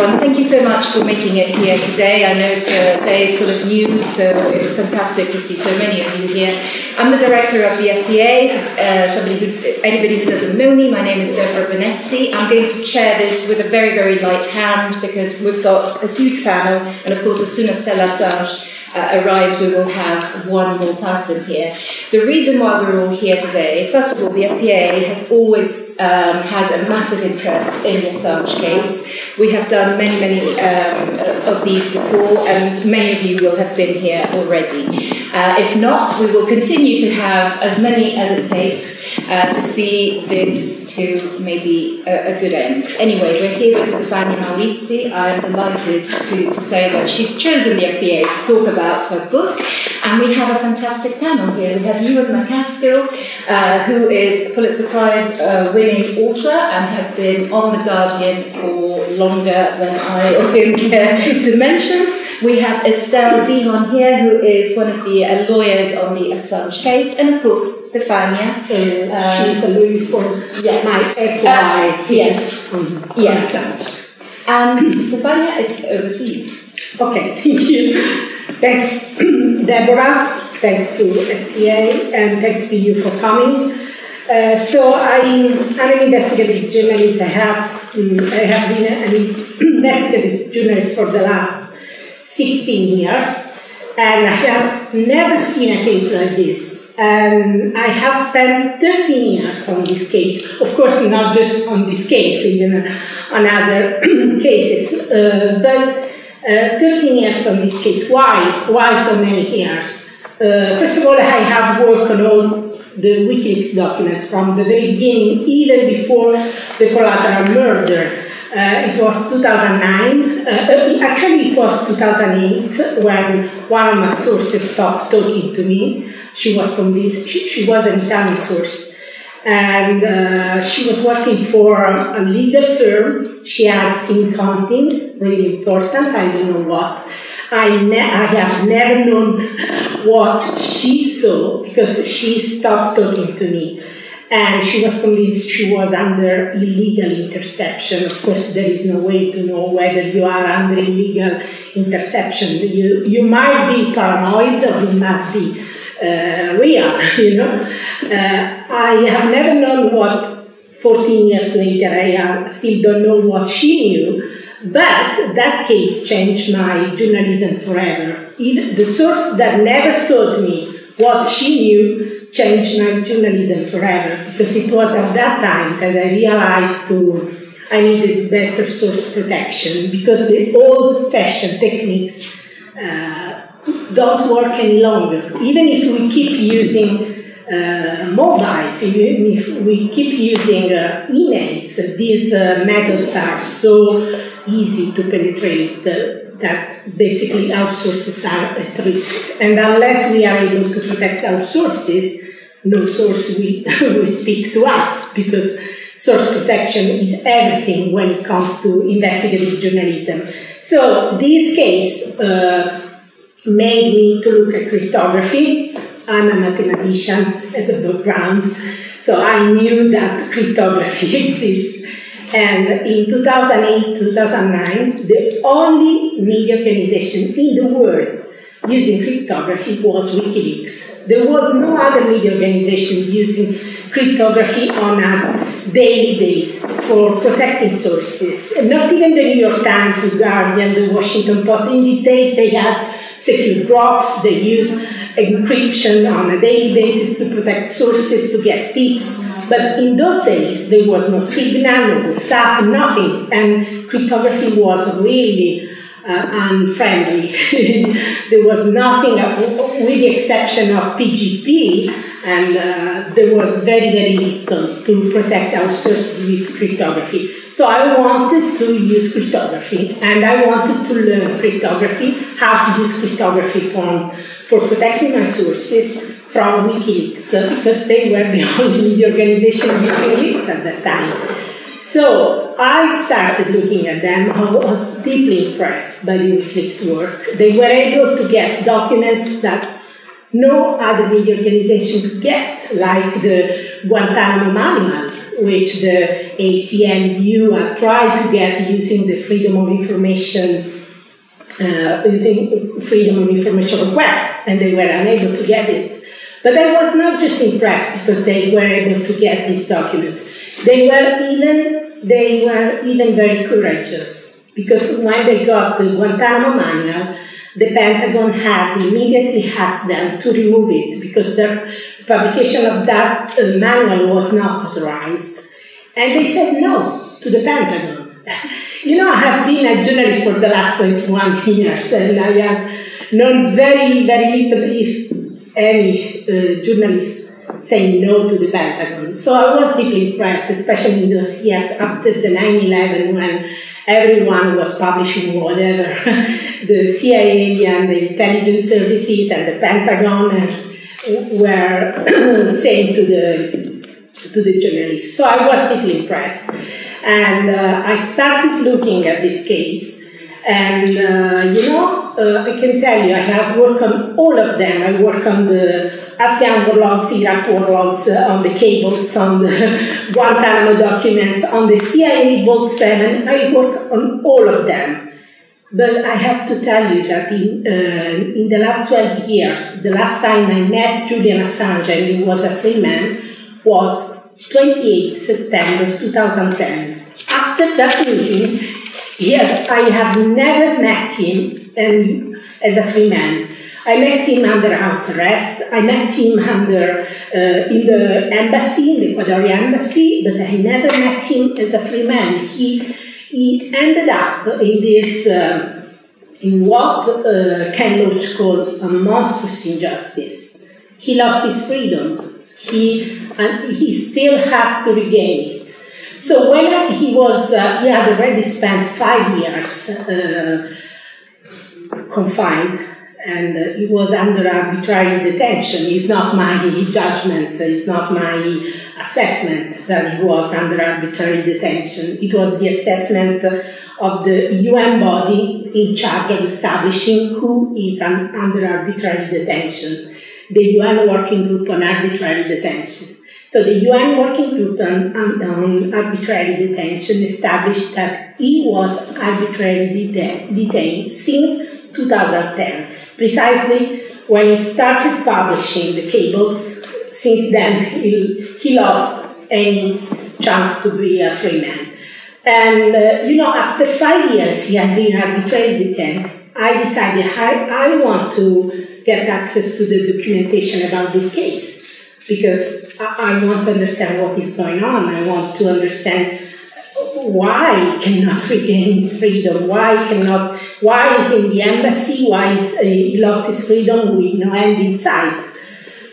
everyone. Thank you so much for making it here today. I know it's a day full of news, so it's fantastic to see so many of you here. I'm the director of the FPA. Uh, somebody who, anybody who doesn't know me, my name is Deborah Bonetti. I'm going to chair this with a very, very light hand because we've got a huge panel, and of course, as soon as Stella Assange uh, arrives, we will have one more person here. The reason why we're all here today, first of all, the FPA has always um, had a massive interest in the Assange case. We have done many, many um, of these before, and many of you will have been here already. Uh, if not, we will continue to have as many as it takes uh, to see this to maybe a, a, good end. Anyway, we're here with Stefania Maurizi. I'm delighted to, to say that she's chosen the FPA to talk about her book, and we have a fantastic panel here. We have Ewan MacAskill, uh, who is a Pulitzer Prize uh, winning author and has been on The Guardian for longer than I or him care to mention. We have Estelle Dehon here, who is one of the uh, lawyers on the Assange case, and of course, Stefania. Um, she's a lawyer for yeah. my FOI. Uh, yes. Mm-hmm. Yes. And Stefania, it's over to you. Okay, thank you. Thanks, Deborah. Thanks to FPA, and thanks to you for coming. Uh, so I'm, I'm an investigative journalist. I have, um, I have been an investigative journalist for the last 16 years, and I have never seen a case like this. And I have spent 13 years on this case. Of course, not just on this case, even on other cases, uh, but uh, 13 years on this case. Why? Why so many years? Uh, first of all, I have worked on all the WikiLeaks documents from the very beginning, even before the collateral murder. Uh, it was 2009. Uh, actually, it was 2008 when one of my sources stopped talking to me. She was convinced she, she was an Italian source, and uh, she was working for a legal firm. She had seen something really important. I don't know what. I, ne- I have never known what she saw because she stopped talking to me and she was convinced she was under illegal interception. Of course, there is no way to know whether you are under illegal interception. You, you might be paranoid or you must be uh, real, you know. Uh, I have never known what 14 years later, I still don't know what she knew, but that case changed my journalism forever. The source that never told me what she knew changed my journalism forever because it was at that time that I realized to I needed better source protection because the old-fashioned techniques uh, don't work any longer. Even if we keep using uh, mobiles, even if we keep using uh, emails, these uh, methods are so easy to penetrate uh, that basically our sources are at risk. And unless we are able to protect our sources, no source will, will speak to us because source protection is everything when it comes to investigative journalism. So this case uh, made me to look at cryptography. I'm a mathematician as a background, so I knew that cryptography exists. And in 2008 2009, the only media organization in the world using cryptography was WikiLeaks. There was no other media organization using cryptography on a daily basis for protecting sources. Not even the New York Times, the Guardian, the Washington Post. In these days, they have secure drops. They use encryption on a daily basis to protect sources, to get tips. But in those days, there was no Signal, no WhatsApp, nothing. And cryptography was really uh, unfriendly. there was nothing, with the exception of PGP, and uh, there was very, very little to protect our sources with cryptography. So I wanted to use cryptography, and I wanted to learn cryptography, how to use cryptography for, for protecting my sources from WikiLeaks, because they were the only organization using it at that time. So I started looking at them. I was deeply impressed by the WikiLeaks work. They were able to get documents that no other media organization could get, like the Guantanamo Manual, which the ACLU had tried to get using the Freedom of Information uh, using freedom of information request, and they were unable to get it. But I was not just impressed because they were able to get these documents. They were even they were even very courageous because when they got the Guantanamo manual, the Pentagon had immediately asked them to remove it because the publication of that uh, manual was not authorized. And they said no to the Pentagon. you know, I have been a journalist for the last 21 years and I have known very, very little, if any, uh, journalists saying no to the Pentagon. So I was deeply impressed, especially in those years after the 9 11 when everyone was publishing whatever the CIA and the intelligence services and the Pentagon were saying to the to the journalists. So I was deeply impressed, and uh, I started looking at this case. And uh, you know, uh, I can tell you, I have worked on all of them. I work on the Afghan warlogs, Iraq warlogs, uh, on the cables, on the Guantanamo documents, on the CIA Vault 7. I work on all of them. But I have to tell you that in, uh, in the last 12 years, the last time I met Julian Assange and he was a free man was 28 September 2010. After that meeting, yes, I have never met him and, as a free man. I met him under house arrest. I met him under uh, in the embassy, in the Ecuadorian embassy, but I never met him as a free man. He he ended up in this uh, in what uh, Ken Loach called a monstrous injustice. He lost his freedom. He and he still has to regain it. So when he was, uh, he had already spent five years uh, confined and uh, he was under arbitrary detention. It's not my judgment, it's not my assessment that he was under arbitrary detention. It was the assessment of the UN body in charge of establishing who is un- under arbitrary detention, the UN Working Group on Arbitrary Detention. So the UN Working Group on, on, on Arbitrary Detention established that he was arbitrarily detained since 2010 precisely when he started publishing the cables. Since then, he, he lost any chance to be a free man. And, uh, you know, after five years he had been arbitrarily detained, I decided I, I want to get access to the documentation about this case because I, I want to understand what is going on. I want to understand why cannot regain his freedom? Why cannot? Why is in the embassy? Why is uh, he lost his freedom with no end in sight?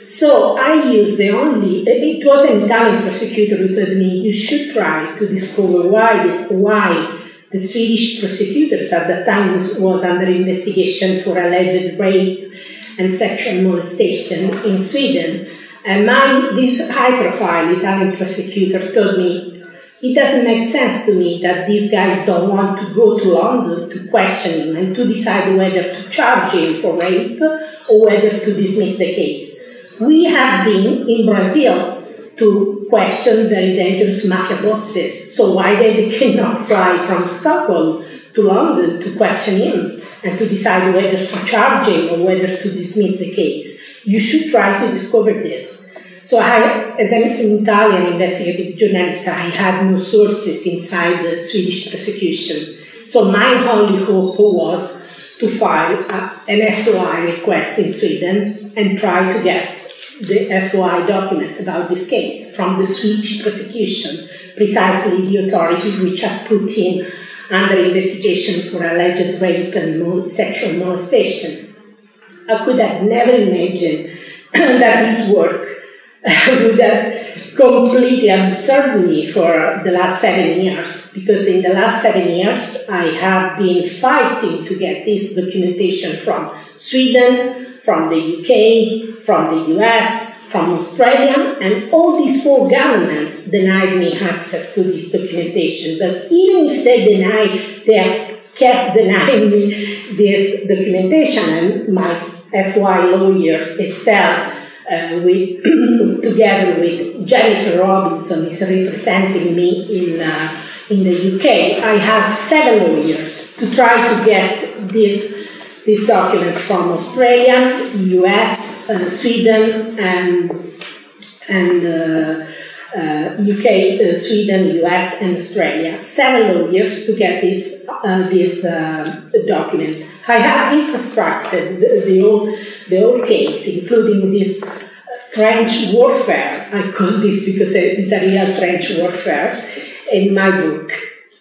So I used the only. It was an Italian prosecutor who told me you should try to discover why this why the Swedish prosecutors at that time was, was under investigation for alleged rape and sexual molestation in Sweden. And my this high-profile Italian prosecutor told me it doesn't make sense to me that these guys don't want to go to London to question him and to decide whether to charge him for rape or whether to dismiss the case. We have been in Brazil to question very dangerous mafia bosses, so why they cannot fly from Stockholm to London to question him and to decide whether to charge him or whether to dismiss the case? You should try to discover this. So I, as an Italian investigative journalist, I had no sources inside the Swedish prosecution. So my only hope was to file a, an FOI request in Sweden and try to get the FOI documents about this case from the Swedish prosecution, precisely the authority which had put him under investigation for alleged rape and sexual molestation. I could have never imagined that this work would have completely absorbed me for the last seven years because in the last seven years I have been fighting to get this documentation from Sweden, from the UK, from the US, from Australia, and all these four governments denied me access to this documentation. But even if they deny, they have kept denying me this documentation, and my FOI lawyers, Estelle, uh, with, together with Jennifer Robinson, is representing me in, uh, in the UK. I have seven lawyers to try to get this, these documents from Australia, US, uh, Sweden, and, and uh, UK, uh, Sweden, US, and Australia. Seven lawyers to get this, uh, these documents. I have reconstructed the, the, whole, the whole case, including this trench warfare. I call this because it's a real trench warfare in my book.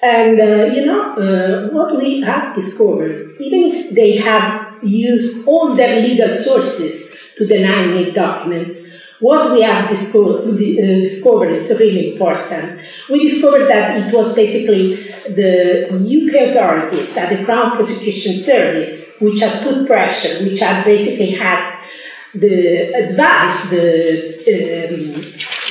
And uh, you know, uh, what we have discovered, even if they have used all their legal sources to deny me documents, what we have discovered, uh, discovered is really important. We discovered that it was basically the UK authorities at the Crown Prosecution Service which had put pressure, which had basically has the advice the um,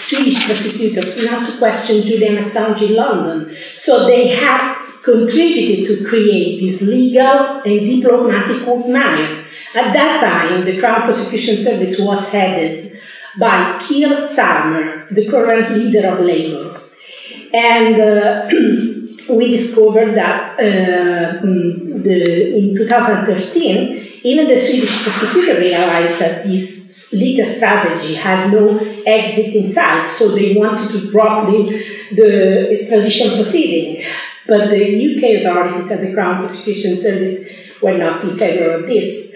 Swedish prosecutors not to question Julian Assange in London. So they had contributed to create this legal and diplomatic manner. At that time, the Crown Prosecution Service was headed by Keir Starmer, the current leader of Labour. And uh, we discovered that uh, mm, the, in 2013, even the Swedish prosecutor realized that this legal strategy had no exit in sight, so they wanted to drop the, the extradition proceeding. But the UK authorities and the Crown Prosecution Service were not in favor of this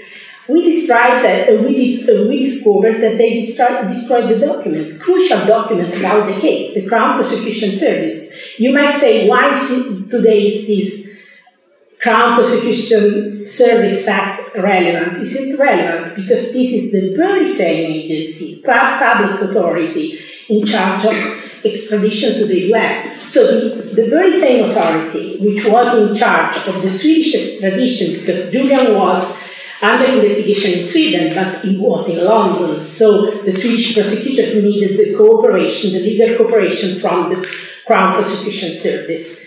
we described that uh, we, dis- uh, we, discovered that they destroyed, destroyed the documents, crucial documents about the case, the Crown Prosecution Service. You might say, why today is this Crown Prosecution Service fact relevant? Is it relevant because this is the very same agency, public authority, in charge of extradition to the US. So the, the very same authority which was in charge of the Swedish extradition, because Julian was under investigation in Sweden, but it was in London. So the Swedish prosecutors needed the cooperation, the legal cooperation from the Crown Prosecution Service.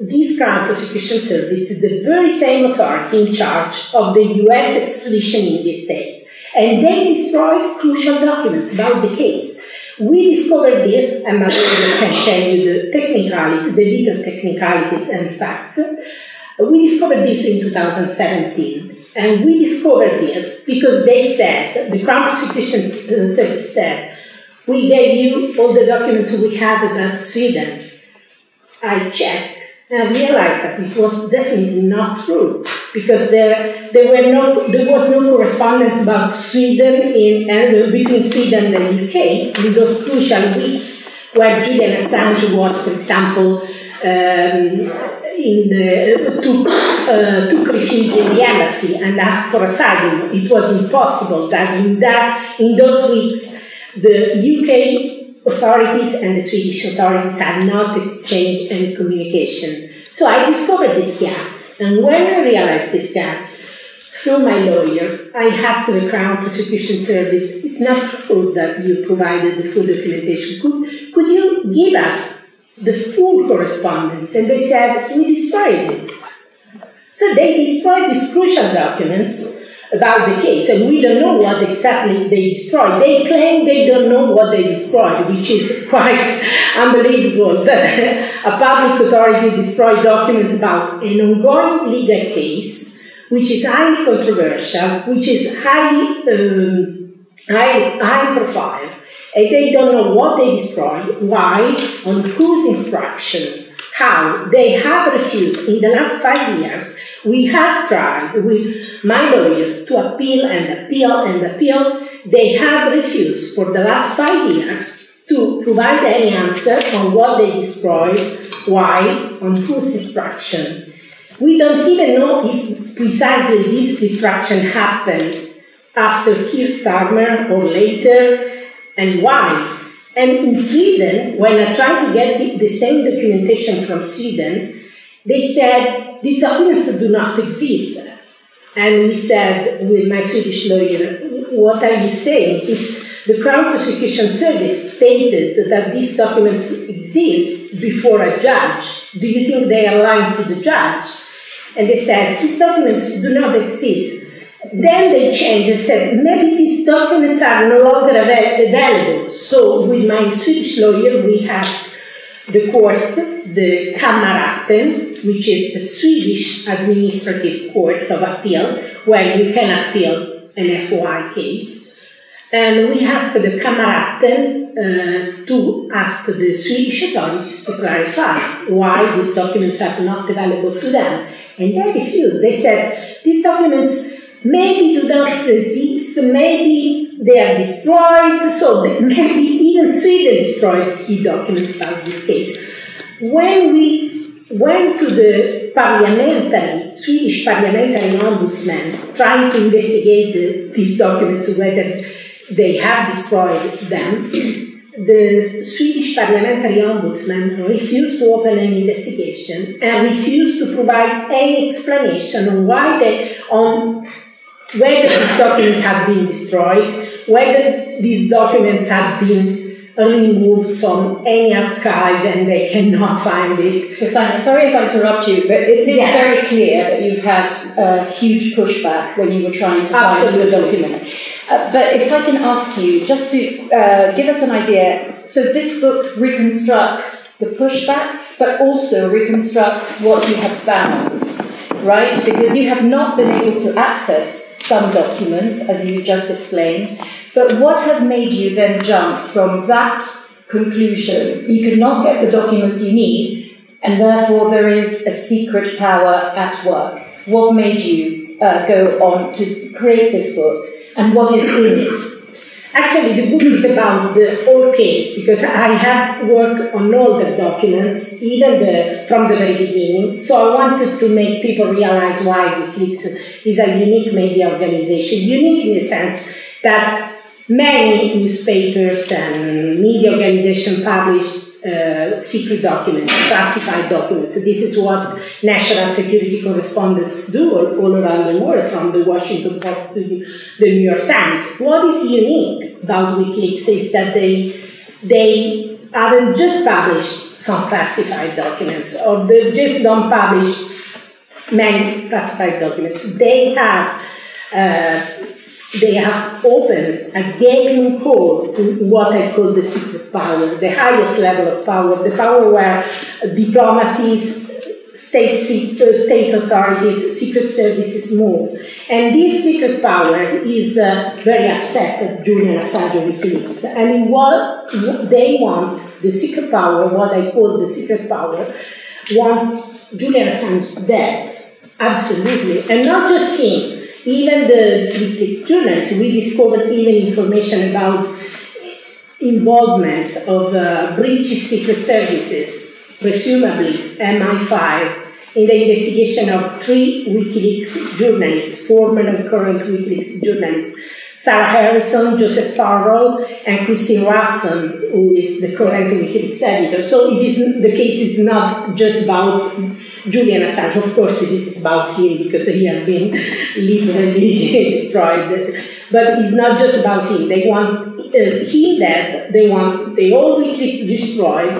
This Crown Prosecution Service is the very same authority in charge of the US extradition in these states. And they destroyed crucial documents about the case. We discovered this, and Maria can tell you the technicality, the legal technicalities and facts. We discovered this in 2017. And we discovered this because they said, the Crown Prosecution Service said, we gave you all the documents we have about Sweden. I checked and I realized that it was definitely not true because there, there, were no, there was no correspondence about Sweden in, uh, between Sweden and the UK in those crucial weeks where Julian Assange was, for example, um, in the, took, uh, took refuge in the embassy and asked for asylum. It was impossible that in, that, in those weeks the UK authorities and the Swedish authorities had not exchanged any communication. So I discovered these gaps. And when I realized these gaps, through my lawyers, I asked the Crown Prosecution Service, it's not true that you provided the full documentation. Could, could you give us the full correspondence, and they said, we destroyed it. So they destroyed these crucial documents about the case, and we don't know what exactly they destroyed. They claim they don't know what they destroyed, which is quite unbelievable that a public authority destroyed documents about an ongoing legal case, which is highly controversial, which is highly um, high, high profile, and they don't know what they destroyed, why, on whose instruction, how. They have refused in the last five years. We have tried with my lawyers to appeal and appeal and appeal. They have refused for the last five years to provide any answer on what they destroyed, why, on whose instruction. We don't even know if precisely this destruction happened after Keir Starmer or later and why. And in Sweden, when I tried to get the, the same documentation from Sweden, they said these documents do not exist. And we said with my Swedish lawyer, what are you saying? Is the Crown Prosecution Service stated that these documents exist before a judge. Do you think they are lying to the judge? And they said, these documents do not exist. Then they changed and said, maybe these documents are no longer available. So with my Swedish lawyer, we have the court, the Kammarrätten, which is the Swedish administrative court of appeal, where you can appeal an FOI case. And we asked the Kammarrätten uh, to ask the Swedish authorities to clarify why these documents are not available to them. And they refused. They said, these documents maybe do not exist, maybe they are destroyed, so maybe even Sweden destroyed key documents about this case. When we went to the parliamentary, Swedish parliamentary ombudsman, trying to investigate the, these documents, whether they have destroyed them, the Swedish parliamentary ombudsman refused to open an investigation and refused to provide any explanation on why they, on whether these documents have been destroyed, whether these documents have been removed from any archive and they cannot find it. Stefania, sorry if I interrupt you, but it is yeah. very clear that you've had a huge pushback when you were trying to find the documents. Uh, but if I can ask you, just to uh, give us an idea, so this book reconstructs the pushback, but also reconstructs what you have found, right? Because you have not been able to access some documents, as you just explained. But what has made you then jump from that conclusion? You could not get the documents you need, and therefore there is a secret power at work. What made you uh, go on to create this book, and what is in it? Actually, the book is about the whole case because I have worked on all the documents, even the, from the very beginning. So I wanted to make people realize why WikiLeaks is a unique media organization. Unique in the sense that many newspapers and media organizations publish uh, secret documents, classified documents. This is what national security correspondents do all, all, around the world, from the Washington Post to the New York Times. What is unique about WikiLeaks is that they they haven't just published some classified documents, or they just don't publish many classified documents. They have uh, they have opened a gaping hole to what I call the secret power, the highest level of power, the power where diplomacies, state, uh, state authorities, secret services move. And this secret power is uh, very upset at Julian Assange WikiLeaks. And what they want, the secret power, what I call the secret power, want Julian Assange dead. Absolutely. And not just him even the WikiLeaks journalists, we discovered even information about involvement of uh, British secret services, presumably MI5, in the investigation of three WikiLeaks journalists, former and current WikiLeaks journalists, Sarah Harrison, Joseph Farrell, and Kristinn Hrafnsson, who is the current WikiLeaks editor. So it is, the case is not just about Julian Assange, of course, it is about him because he has been literally destroyed. But it's not just about him. They want uh, him dead. They want the whole WikiLeaks destroyed,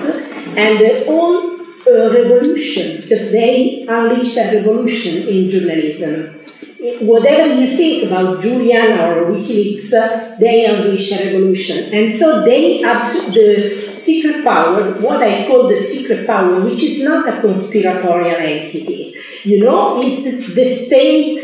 and the whole uh, revolution because they unleash a revolution in journalism whatever you think about Julian or WikiLeaks, they unleash a revolution. And so they have the secret power, what I call the secret power, which is not a conspiratorial entity. You know, is the, the state,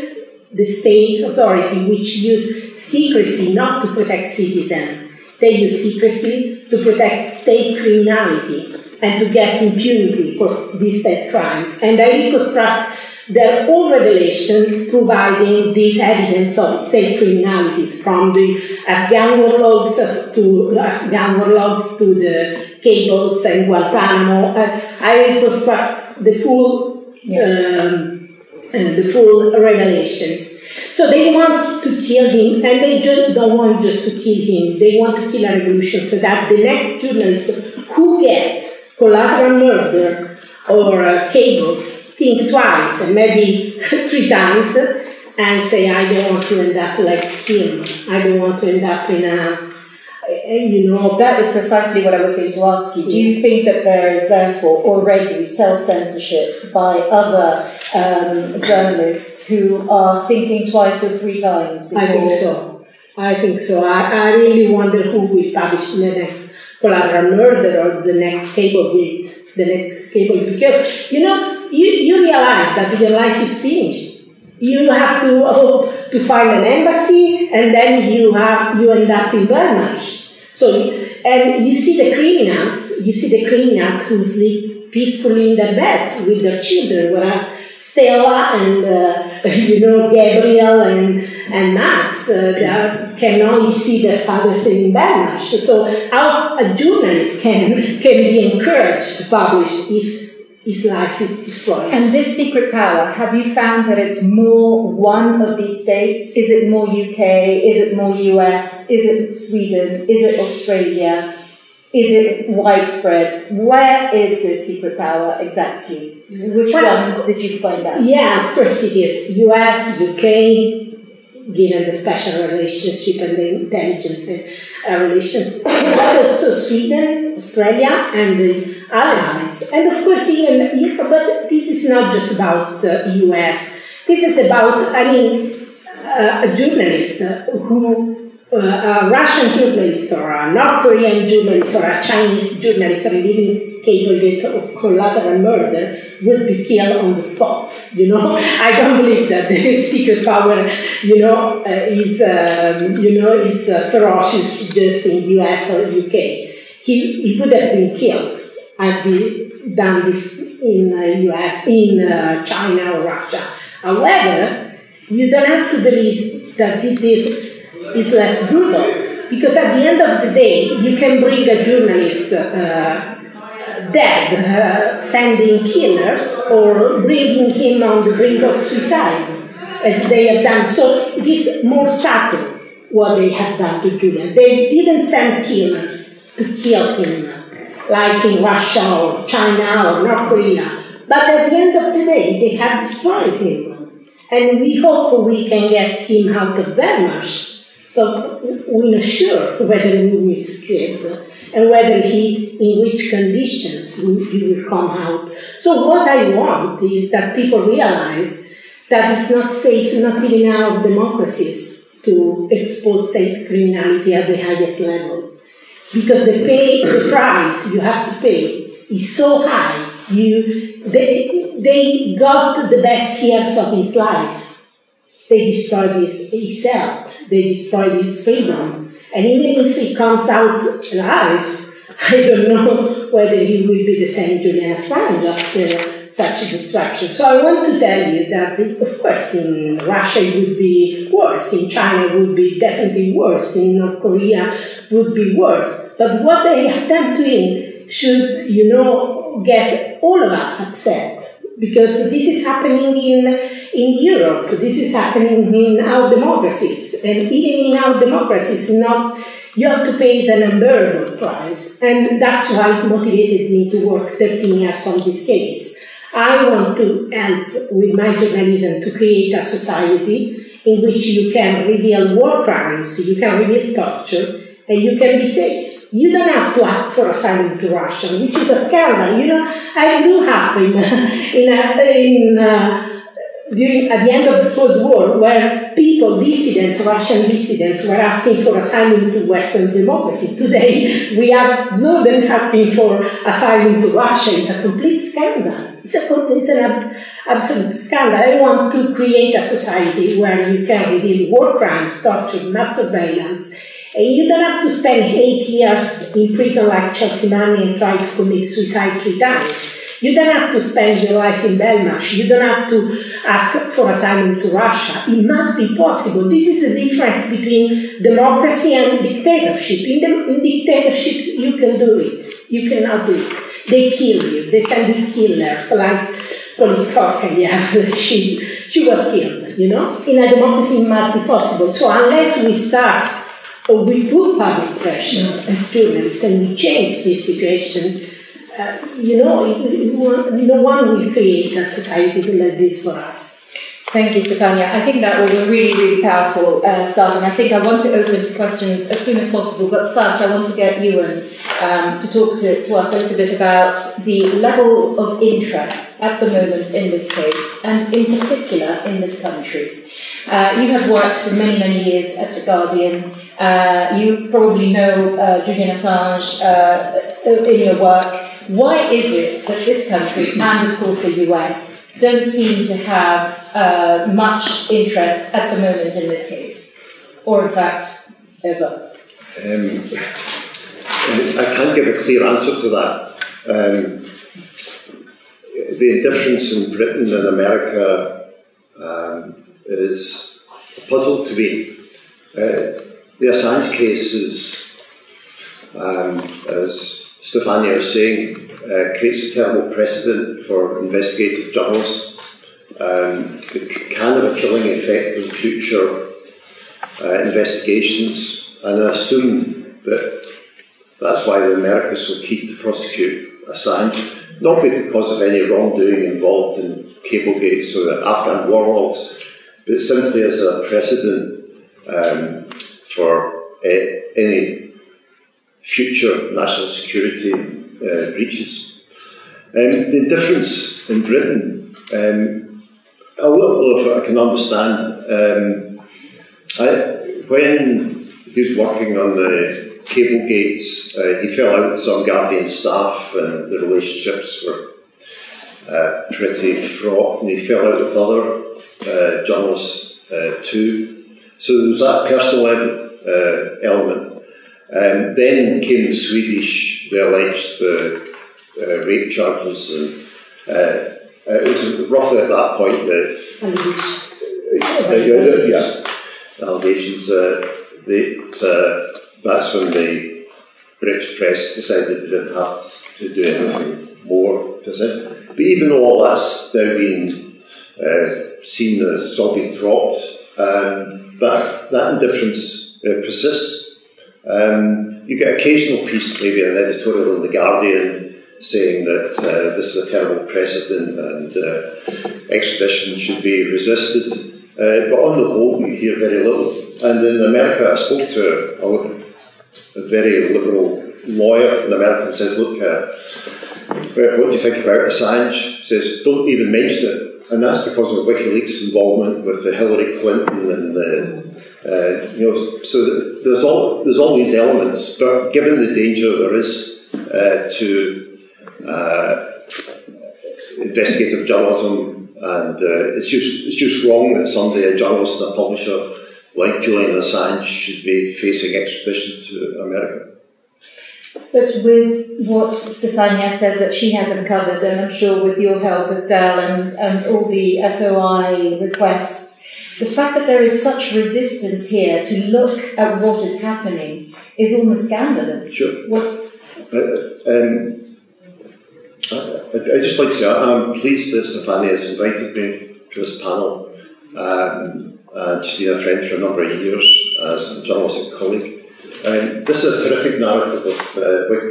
the state authority which use secrecy not to protect citizens. They use secrecy to protect state criminality and to get impunity for these state crimes. And I reconstruct their own revelation providing this evidence of state criminalities from the Afghan warlords to Afghan warlords to the cables and Guantanamo. Uh, I reconstruct the full um, uh, the full revelations. So they want to kill him, and they just don't want just to kill him. They want to kill a revolution so that the next journalist who gets collateral murder or uh, cables think twice and maybe three times and say, I don't want to end up like him. I don't want to end up in a you know. That was precisely what I was going to ask you. Do you think that there is therefore already self censorship by other um, journalists who are thinking twice or three times before? I think so. I think so. I, I really wonder who will publish the next collateral murder or the next cable with the next cable because you know you, you realize that your life is finished you have to hope to find an embassy and then you have you end up in Belmarsh so and you see the criminals you see the criminals who sleep peacefully in their beds with their children where Stella and uh, you know Gabriel and and Max uh, can only see their fathers in Belmarsh. So how a journalist can can be encouraged to publish if his life is destroyed. And this secret power, have you found that it's more one of these states? Is it more UK? Is it more US? Is it Sweden? Is it Australia? Is it widespread? Where is this secret power exactly? Which well, ones did you find out? Yeah, of course it is. US, UK, given the special relationship and the intelligence uh, relations, but also Sweden, Australia, and the allies. And of course, even but this is not just about the US. This is about, I mean, uh, a journalist who uh, a Russian journalist or a North Korean journalist or a Chinese journalist revealing capable of collateral murder would be killed on the spot. You know, I don't believe that the secret power, you know, uh, is um, you know is uh, ferocious just in U.S. or U.K. He, he would have been killed had he done this in uh, U.S. in uh, China or Russia. However, you don't have to believe that this is is less brutal. Because at the end of the day, you can bring a journalist uh, dead, uh, sending killers, or bringing him on the brink of suicide, as they have done. So it is more subtle what they have done to Julian. They didn't send killers to kill him, like in Russia or China or North Korea. But at the end of the day, they have destroyed him. And we hope we can get him out of Belmarsh but we're not sure whether we will succeed and whether he, in which conditions he will come out. So what I want is that people realize that it's not safe, not even our democracies, to expose state criminality at the highest level. Because the pay, the price you have to pay is so high. You, they, they got the best years of his life they destroyed his, his health, they destroyed his freedom. And even if he comes out alive, I don't know whether he will be the same Julian Assange after such a destruction. So I want to tell you that, it, of course, in Russia it would be worse, in China it would be definitely worse, in North Korea would be worse. But what they to him should, you know, get all of us upset because this is happening in, in Europe, this is happening in our democracies, and even in our democracies, not you have to pay an unbearable price, and that's why it motivated me to work 13 years on this case. I want to help with my journalism to create a society in which you can reveal war crimes, you can reveal torture, and you can be safe you don't have to ask for asylum to Russia, which is a scandal. You know, I grew up in, in, in uh, during at the end of the Cold War, where people, dissidents, Russian dissidents, were asking for asylum to Western democracy. Today, we have Snowden asking for asylum to Russia. It's a complete scandal. It's, a, it's an absolute scandal. I want to create a society where you can reveal war crimes, torture, mass surveillance, and you don't have to spend eight years in prison like Chelsea Manning and try to commit suicide three times. You don't have to spend your life in Belmarsh. You don't have to ask for asylum to Russia. It must be possible. This is the difference between democracy and dictatorship. In, the, in dictatorships, you can do it. You cannot do it. They kill you. They send you killers like Politkovskaya. she, she was killed, you know? In a democracy, it must be possible. So unless we start or we put public pressure as journalists and we change this situation, uh, you know, no one will create a society like this for us. Thank you, Stefania. I think that was a really, really powerful uh, start, and I think I want to open to questions as soon as possible. But first, I want to get Ewan um, to talk to, to us a little bit about the level of interest at the moment in this case, and in particular in this country. Uh, you have worked for many, many years at The Guardian. Uh, you probably know uh, Julian Assange uh, in your work. Why is it that this country, and of course the US, don't seem to have uh, much interest at the moment in this case, or in fact, ever? Um, I can't give a clear answer to that. Um, the indifference in Britain and America um, is a puzzle to me. Uh, the Assange case is, um, as Stefania was saying, uh, creates a terrible precedent for investigative journalists. Um, it can have a chilling effect on future uh, investigations, and I assume that that's why the Americans so keen to prosecute Assange, not because of any wrongdoing involved in Cablegate or the Afghan war logs, but simply as a precedent um, for uh, any future national security uh, breaches. Um, the difference in Britain, um, a little of I can understand. Um, I, when he was working on the cable gates, uh, he fell out with some Guardian staff and the relationships were uh, pretty fraught, and he fell out with other uh, journalists uh, too. So there was that personal uh, element. Um, then came the Swedish, they alleged the uh, rape charges, and uh, it was roughly at that point that. Allegations. yeah, allegations. Uh, uh, that's when the British press decided they didn't have to do anything more, does it? But even though all that's now been uh, seen as it's all been dropped, um, that, that indifference uh, persists. Um, you get occasional piece, maybe an editorial in The Guardian, saying that uh, this is a terrible precedent and uh, extradition should be resisted. Uh, but on the whole, you hear very little. And in America, I spoke to a, a very liberal lawyer in America and said, Look, uh, what do you think about Assange? He says, Don't even mention it. And that's because of WikiLeaks' involvement with the Hillary Clinton and the uh, you know, so there's all there's all these elements, but given the danger there is uh, to uh, investigative journalism, and uh, it's just it's just wrong that someday a journalist and a publisher like Julian Assange, should be facing extradition to America. But with what Stefania says that she has uncovered, and I'm sure with your help, Estelle, and, and all the FOI requests the fact that there is such resistance here to look at what is happening is almost scandalous. Sure. What? Uh, um, I, I just like to say I'm pleased that Stefania has invited me to this panel. Um, and she's been a friend for a number of years as a journalistic colleague. Um, this is a terrific narrative of uh, Wik,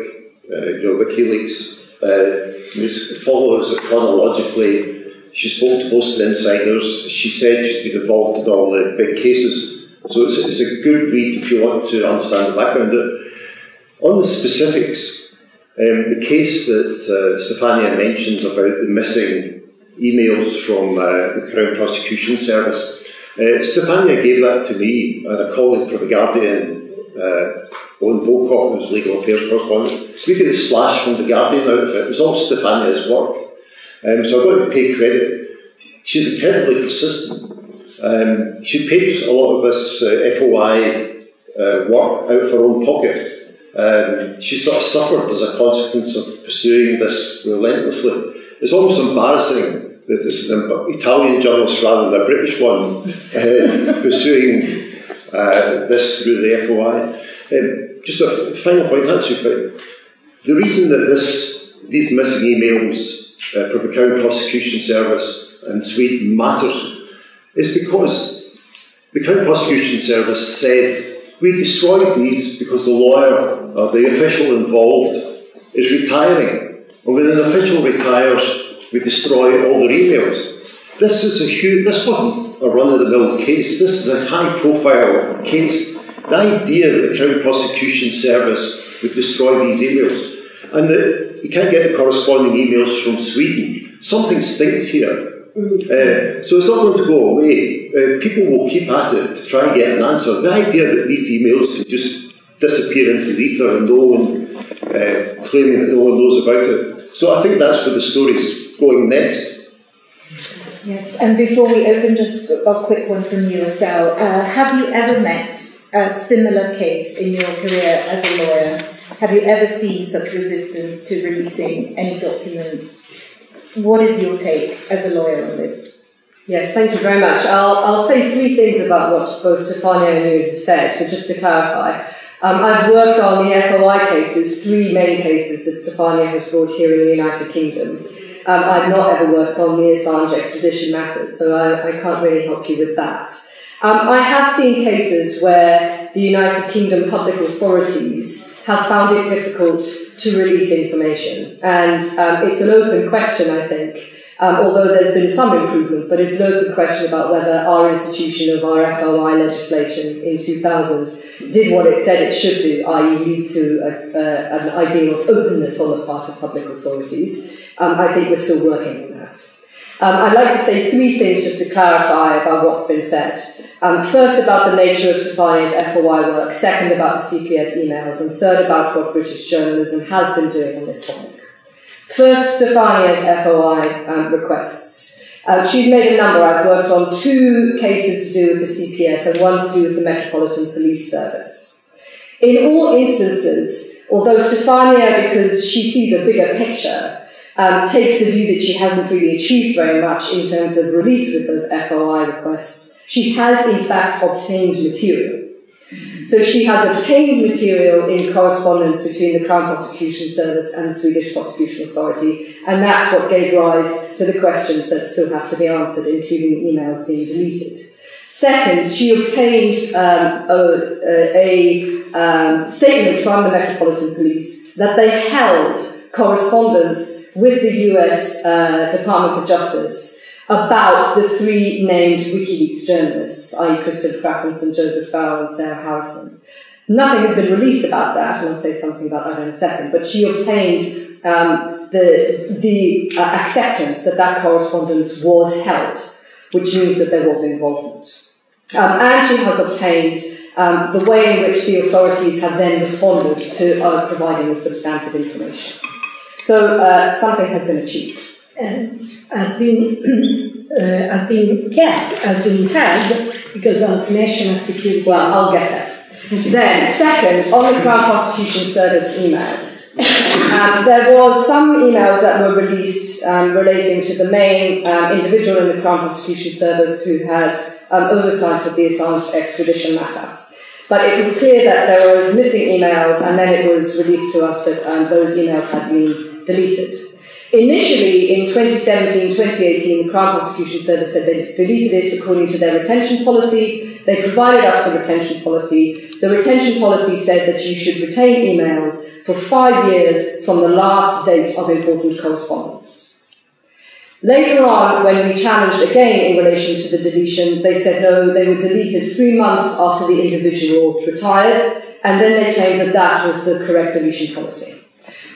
uh, you know, WikiLeaks. Uh, it follows chronologically she spoke to most of the insiders. She said she's been involved in all the big cases. So it's, it's a good read if you want to understand the background. On the specifics, um, the case that uh, Stefania mentioned about the missing emails from uh, the Crown Prosecution Service, uh, Stefania gave that to me and a colleague for The Guardian, uh, Owen Bowcott, who's legal affairs correspondent. We get the splash from The Guardian out of it. It was all Stefania's work. Um, so I've got to pay credit. She's incredibly persistent. Um, she pays a lot of this uh, FOI uh, work out of her own pocket. Um, she sort of suffered as a consequence of pursuing this relentlessly. It's almost embarrassing that it's an Italian journalist rather than a British one uh, pursuing uh, this through the FOI. Um, just a final point, actually, but the reason that this, these missing emails uh, for the Crown Prosecution Service in Sweden matters is because the Crown Prosecution Service said we destroyed these because the lawyer or the official involved is retiring. And when an official retires, we destroy all their emails. this is a huge, this wasn't a run of the mill case, this is a high profile case. The idea that the Crown Prosecution Service would destroy these emails and that you can't get the corresponding emails from Sweden, something stinks here. Uh, so it's not going to go away. Uh, people will keep at it to try and get an answer. The idea that these emails can just disappear into the ether and no one uh, claiming that no one knows about it. So I think that's where the story's going next. Yes, and before we open, just a quick one from you, Estelle. Uh, have you ever met a similar case in your career as a lawyer? Have you ever seen such resistance to releasing any documents? What is your take as a lawyer on this? Yes, thank you very much. I'll, I'll say three things about what both Stefania and you have said, but just to clarify. Um, I've worked on the FOI cases, three main cases that Stefania has brought here in the United Kingdom. Um, I've not ever worked on the Assange extradition matters, so I, I can't really help you with that. Um, I have seen cases where the United Kingdom public authorities have found it difficult to release information, and um, it's an open question, I think. Um, although there's been some improvement, but it's an open question about whether our institution of our FOI legislation in 2000 did what it said it should do, i.e., lead to a, a, an ideal of openness on the part of public authorities. Um, I think we're still working on that. Um, I'd like to say three things just to clarify about what's been said. Um, first, about the nature of Stefania's FOI work, second, about the CPS emails, and third, about what British journalism has been doing on this topic. First, Stefania's FOI um, requests. Uh, she's made a number. I've worked on two cases to do with the CPS and one to do with the Metropolitan Police Service. In all instances, although Stefania, because she sees a bigger picture, um, takes the view that she hasn't really achieved very much in terms of release with those FOI requests, she has in fact obtained material. So she has obtained material in correspondence between the Crown Prosecution Service and the Swedish Prosecution Authority, and that's what gave rise to the questions that still have to be answered, including the emails being deleted. Second, she obtained um, a, a um, statement from the Metropolitan Police that they held correspondence with the US uh, Department of Justice about the three named WikiLeaks journalists, i.e. Kristinn Hrafnsson, Joseph Farrell, and Sarah Harrison. Nothing has been released about that, and I'll say something about that in a second, but she obtained um, the, the uh, acceptance that that correspondence was held, which means that there was involvement. Um, and she has obtained um, the way in which the authorities have then responded to uh, providing the substantive information. So uh, something has been achieved. And has been uh, has been kept, has been held because of national security. Well, I'll get there. then, second, on the Crown Prosecution Service emails, um, there was some emails that were released um, relating to the main um, individual in the Crown Prosecution Service who had um, oversight of the Assange extradition matter. But it was clear that there was missing emails, and then it was released to us that um, those emails had been deleted. Initially, in 2017 2018, the Crown Prosecution Service said they deleted it according to their retention policy. They provided us the retention policy. The retention policy said that you should retain emails for five years from the last date of important correspondence. Later on, when we challenged again in relation to the deletion, they said no, they were deleted three months after the individual retired, and then they claimed that that was the correct deletion policy.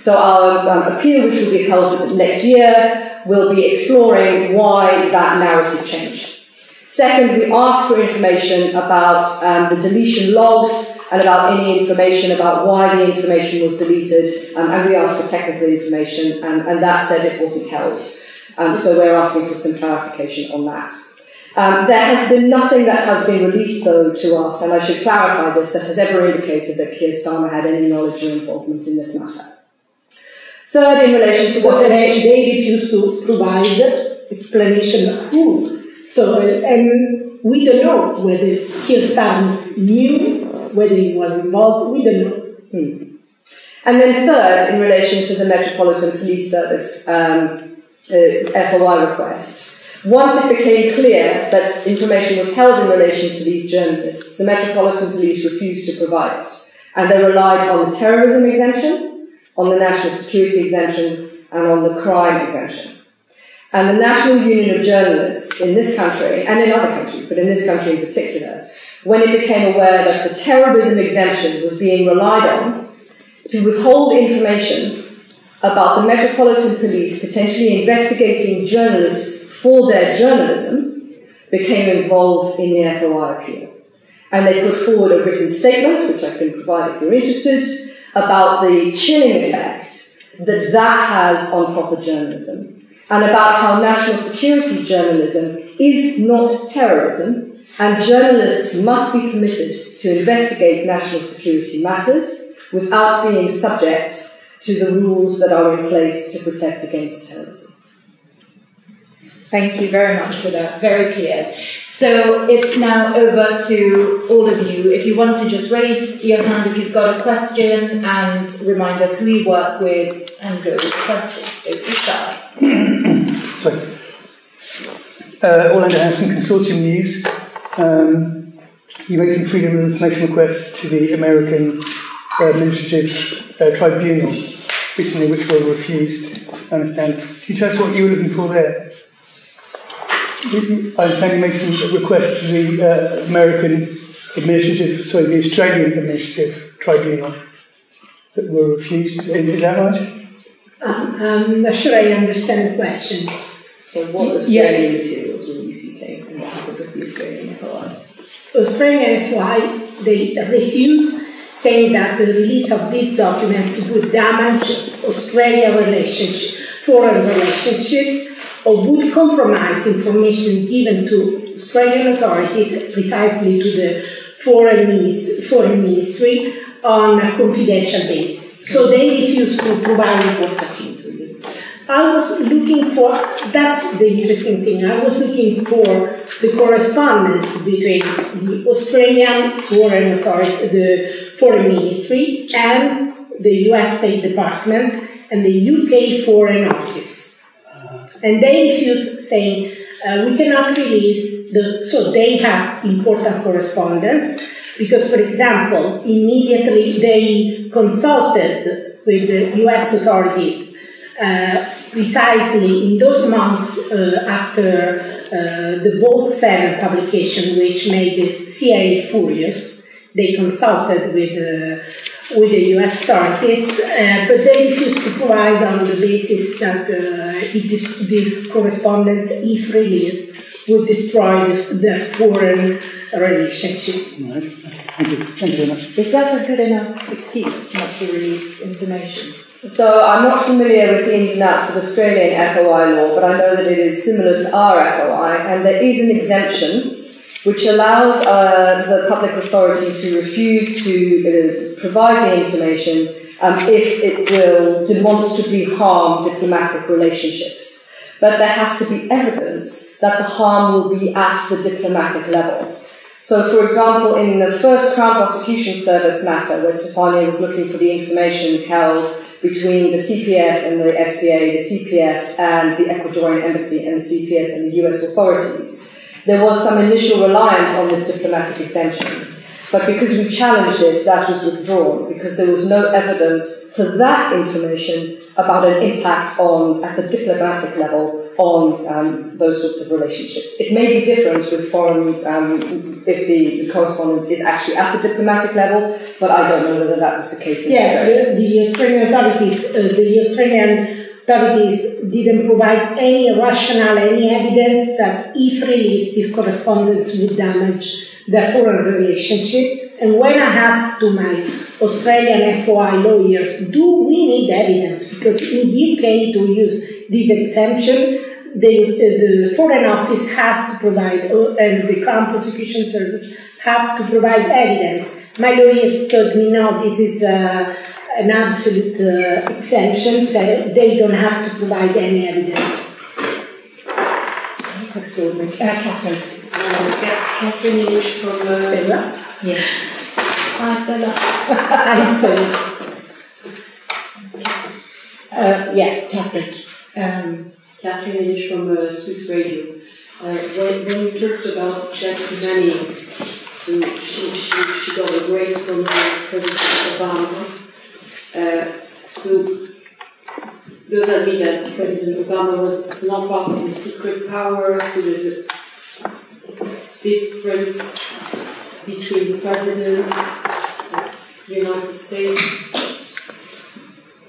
So our um, appeal, which will be held next year, will be exploring why that narrative changed. Second, we asked for information about um, the deletion logs and about any information about why the information was deleted, um, and we asked for technical information, and, and that said it wasn't held. Um, so we're asking for some clarification on that. Um, there has been nothing that has been released, though, to us, and I should clarify this, that has ever indicated that Keir Starmer had any knowledge or involvement in this matter. Third, in relation to what they, they refuse to provide explanation who. So, and we don't know whether Keir Starmer knew, whether he was involved, we don't know. Hmm. And then third, in relation to the Metropolitan Police Service um, uh, FOI request, once it became clear that information was held in relation to these journalists, the Metropolitan Police refused to provide it, and they relied on the terrorism exemption on the national security exemption and on the crime exemption. And the National Union of Journalists in this country, and in other countries, but in this country in particular, when it became aware that the terrorism exemption was being relied on to withhold information about the Metropolitan Police potentially investigating journalists for their journalism, became involved in the FOI appeal. And they put forward a written statement, which I can provide if you're interested, about the chilling effect that that has on proper journalism, and about how national security journalism is not terrorism, and journalists must be permitted to investigate national security matters without being subject to the rules that are in place to protect against terrorism. Thank you very much for that. Very clear. So it's now over to all of you. If you want to just raise your hand if you've got a question and remind us who you work with and go with the question. Don't be shy. Sorry. Uh, Orlando Consortium News. Um, you made some freedom of information requests to the American uh, Administrative uh, Tribunal recently, which were refused. I understand. Can you tell us what you were looking for there? I understand you made some requests to the uh, American Administrative, sorry, the Australian Administrative Tribunal that were refused. Is, is that right? Um, I'm not sure I understand the question. So, what Australian yeah. materials will you seeking, and what happened with the Australian FOIs? Australian FOI, they refused, saying that the release of these documents would damage Australia relationship, foreign relationship or would compromise information given to Australian authorities precisely to the foreign, foreign ministry on a confidential basis. So they refused to provide what I was looking for, that's the interesting thing, I was looking for the correspondence between the Australian Foreign Authority, the Foreign Ministry, and the US State Department and the UK Foreign Office and they refuse saying, uh, we cannot release the, so they have important correspondence because, for example, immediately they consulted with the US authorities uh, precisely in those months uh, after uh, the Vault 7 publication, which made this CIA furious. They consulted with uh, with the US authorities, uh, but they refused to provide on the basis that uh, it this correspondence, if released, would destroy the, their foreign relationships. Right. Thank you. Thank you very much. Is that a good enough excuse not to release information? So I'm not familiar with the ins and outs of Australian FOI law, but I know that it is similar to our FOI, and there is an exemption which allows uh, the public authority to refuse to uh, provide the information um, if it will demonstrably harm diplomatic relationships. But there has to be evidence that the harm will be at the diplomatic level. So, for example, in the first Crown Prosecution Service matter, where Stefania was looking for the information held between the CPS and the SPA, the CPS and the Ecuadorian embassy, and the CPS and the US authorities, there was some initial reliance on this diplomatic exemption. But because we challenged it, that was withdrawn because there was no evidence for that information about an impact on, at the diplomatic level, on um, those sorts of relationships. It may be different with foreign, um, if the, the, correspondence is actually at the diplomatic level, but I don't know whether that was the case. yes, the, the, Australian authorities, uh, the Australian authorities didn't provide any rationale, any evidence that if released, this correspondence would damage their foreign relationships. And when I asked to my Australian FOI lawyers, do we need evidence? Because in the UK, to use this exemption, the, the Foreign Office has to provide, and the Crown Prosecution Service have to provide evidence. My lawyers told me, no, this is uh, an absolute uh, exemption, so they don't have to provide any evidence. That's extraordinary. Uh, Catherine. Uh, Catherine Nish from uh, Stella. Yeah. Hi, Stella. Hi, Stella. Uh, yeah, Catherine. Um, Catherine Nish from uh, Swiss Radio. Uh, when, when you talked about Chelsea Manning, so she, she, she got a grace from President Obama. Uh, so does that mean that President Obama was not part of the secret power? So there's a difference between the presidents of the United States?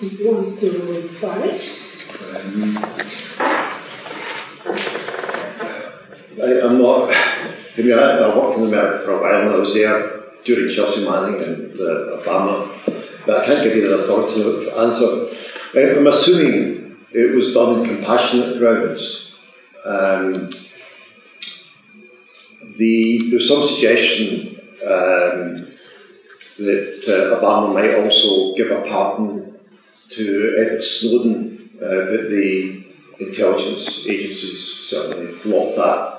Do you want to try it? Um, I, I'm not. I mean, I, I worked in America for a while, and I was there during Chelsea Manning and uh, Obama, but I can't give you an authoritative answer. Uh, I'm assuming it was done in compassionate grounds. Um, the, there's some suggestion um, that uh, Obama might also give a pardon to Edward Snowden, uh, but the intelligence agencies certainly blocked that.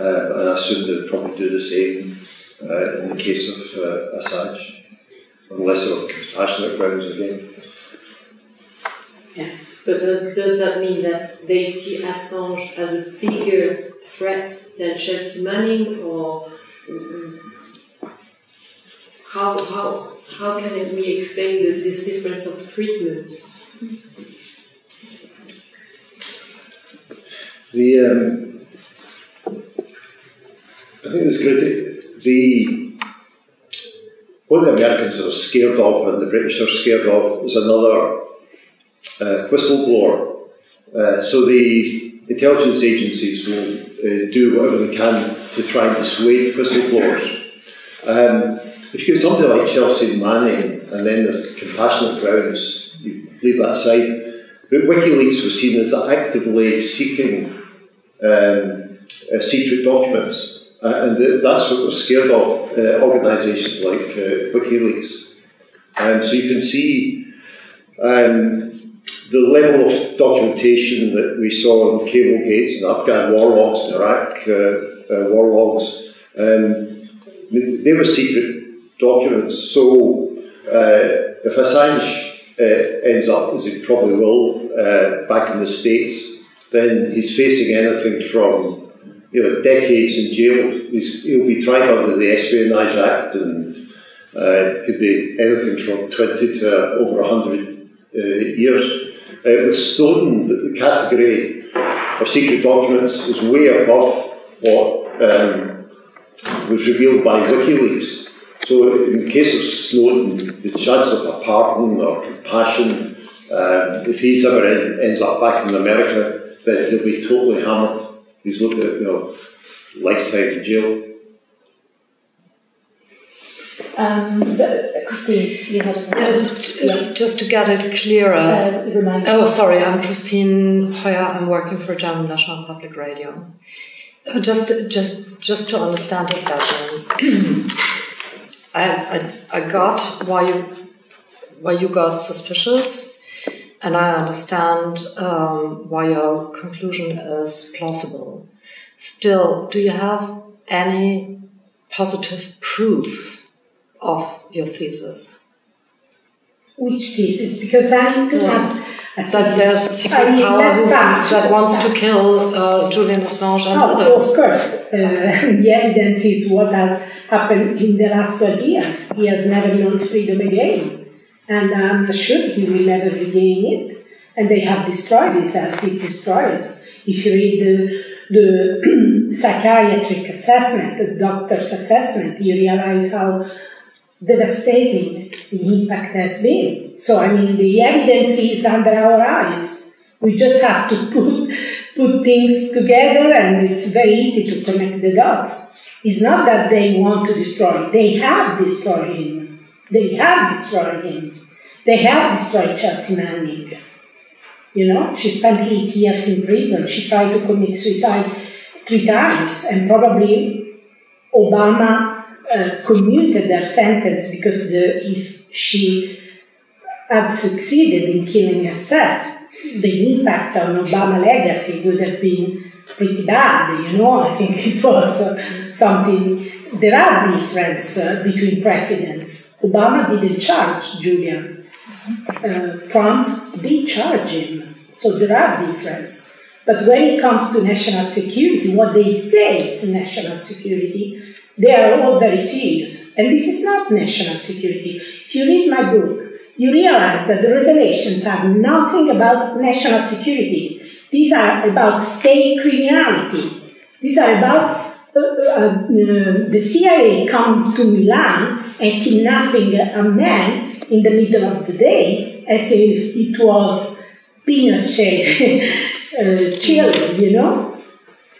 Uh, and I assume they'd probably do the same uh, in the case of uh, Assange, unless there were compassionate grounds again. Yeah. But does, does that mean that they see Assange as a bigger threat than Chelsea Manning, or mm, how, how, how can we explain the, this difference of treatment? The um, I think it's good. The what the Americans are scared of and the British are scared of is another uh, whistleblower. Uh, so the intelligence agencies will uh, do whatever they can to try and dissuade whistleblowers. Um, if you get somebody like Chelsea Manning and then there's compassionate grounds, you leave that aside. But WikiLeaks was seen as actively seeking um, uh, secret documents. Uh, and th- that's what we're scared of, uh, organisations like uh, WikiLeaks. Um, so you can see um, the level of documentation that we saw in cable gates and Afghan war and Iraq uh, uh, war logs. Um, they were secret documents, so uh, if Assange ends up, as he probably will, back in the States, then he's facing anything from you know, decades in jail. He's, he'll be tried under the Espionage Act and uh, could be anything from 20 to over 100 uh, years. Uh, with Snowden, the, category of secret documents is way above what um, was revealed by WikiLeaks. So, in the case of Snowden, the chance of a pardon or compassion, um, if he's ever in, ends up back in America, then he'll be totally hammered. He's looking at, you know, lifetime in jail. Um, the, Christine, you had a uh, Just to get it clearer. Uh, oh, sorry, I'm Christine Heuer. I'm working for German National Public Radio. Uh, just, just, just to understand it better, I, I, I got why you, why you got suspicious, and I understand um, why your conclusion is plausible. Still, do you have any positive proof of your thesis? Which thesis? Because I do have. That there's a secret power who, that wants to kill uh, Julian Assange and oh, others. Of course. Uh, the evidence is what has happened in the last 12 years. He has never known freedom again. And um, I'm sure he will never regain it. And they have destroyed himself. He's destroyed. If you read the, the psychiatric assessment, the doctor's assessment, you realize how devastating the impact has been. So, I mean, the evidence is under our eyes. We just have to put, put things together and it's very easy to connect the dots. It's not that they want to destroy, it. they have destroyed him. They have destroyed him. They have destroyed Chelsea Manning. You know, she spent eight years in prison. She tried to commit suicide three times, and probably Obama uh, commuted their sentence because the, if she had succeeded in killing herself, the impact on Obama legacy would have been pretty bad. You know, I think it was uh, something. There are differences uh, between presidents. Obama didn't charge Julian. Uh, Trump did charge him. So there are differences. But when it comes to national security, what they say it's national security, they are all very serious. And this is not national security. If you read my books, you realize that the revelations are nothing about national security. These are about state criminality. These are about uh, uh, the CIA come to Milan and kidnapping a man in the middle of the day as if it was Pinochet uh, children, you know?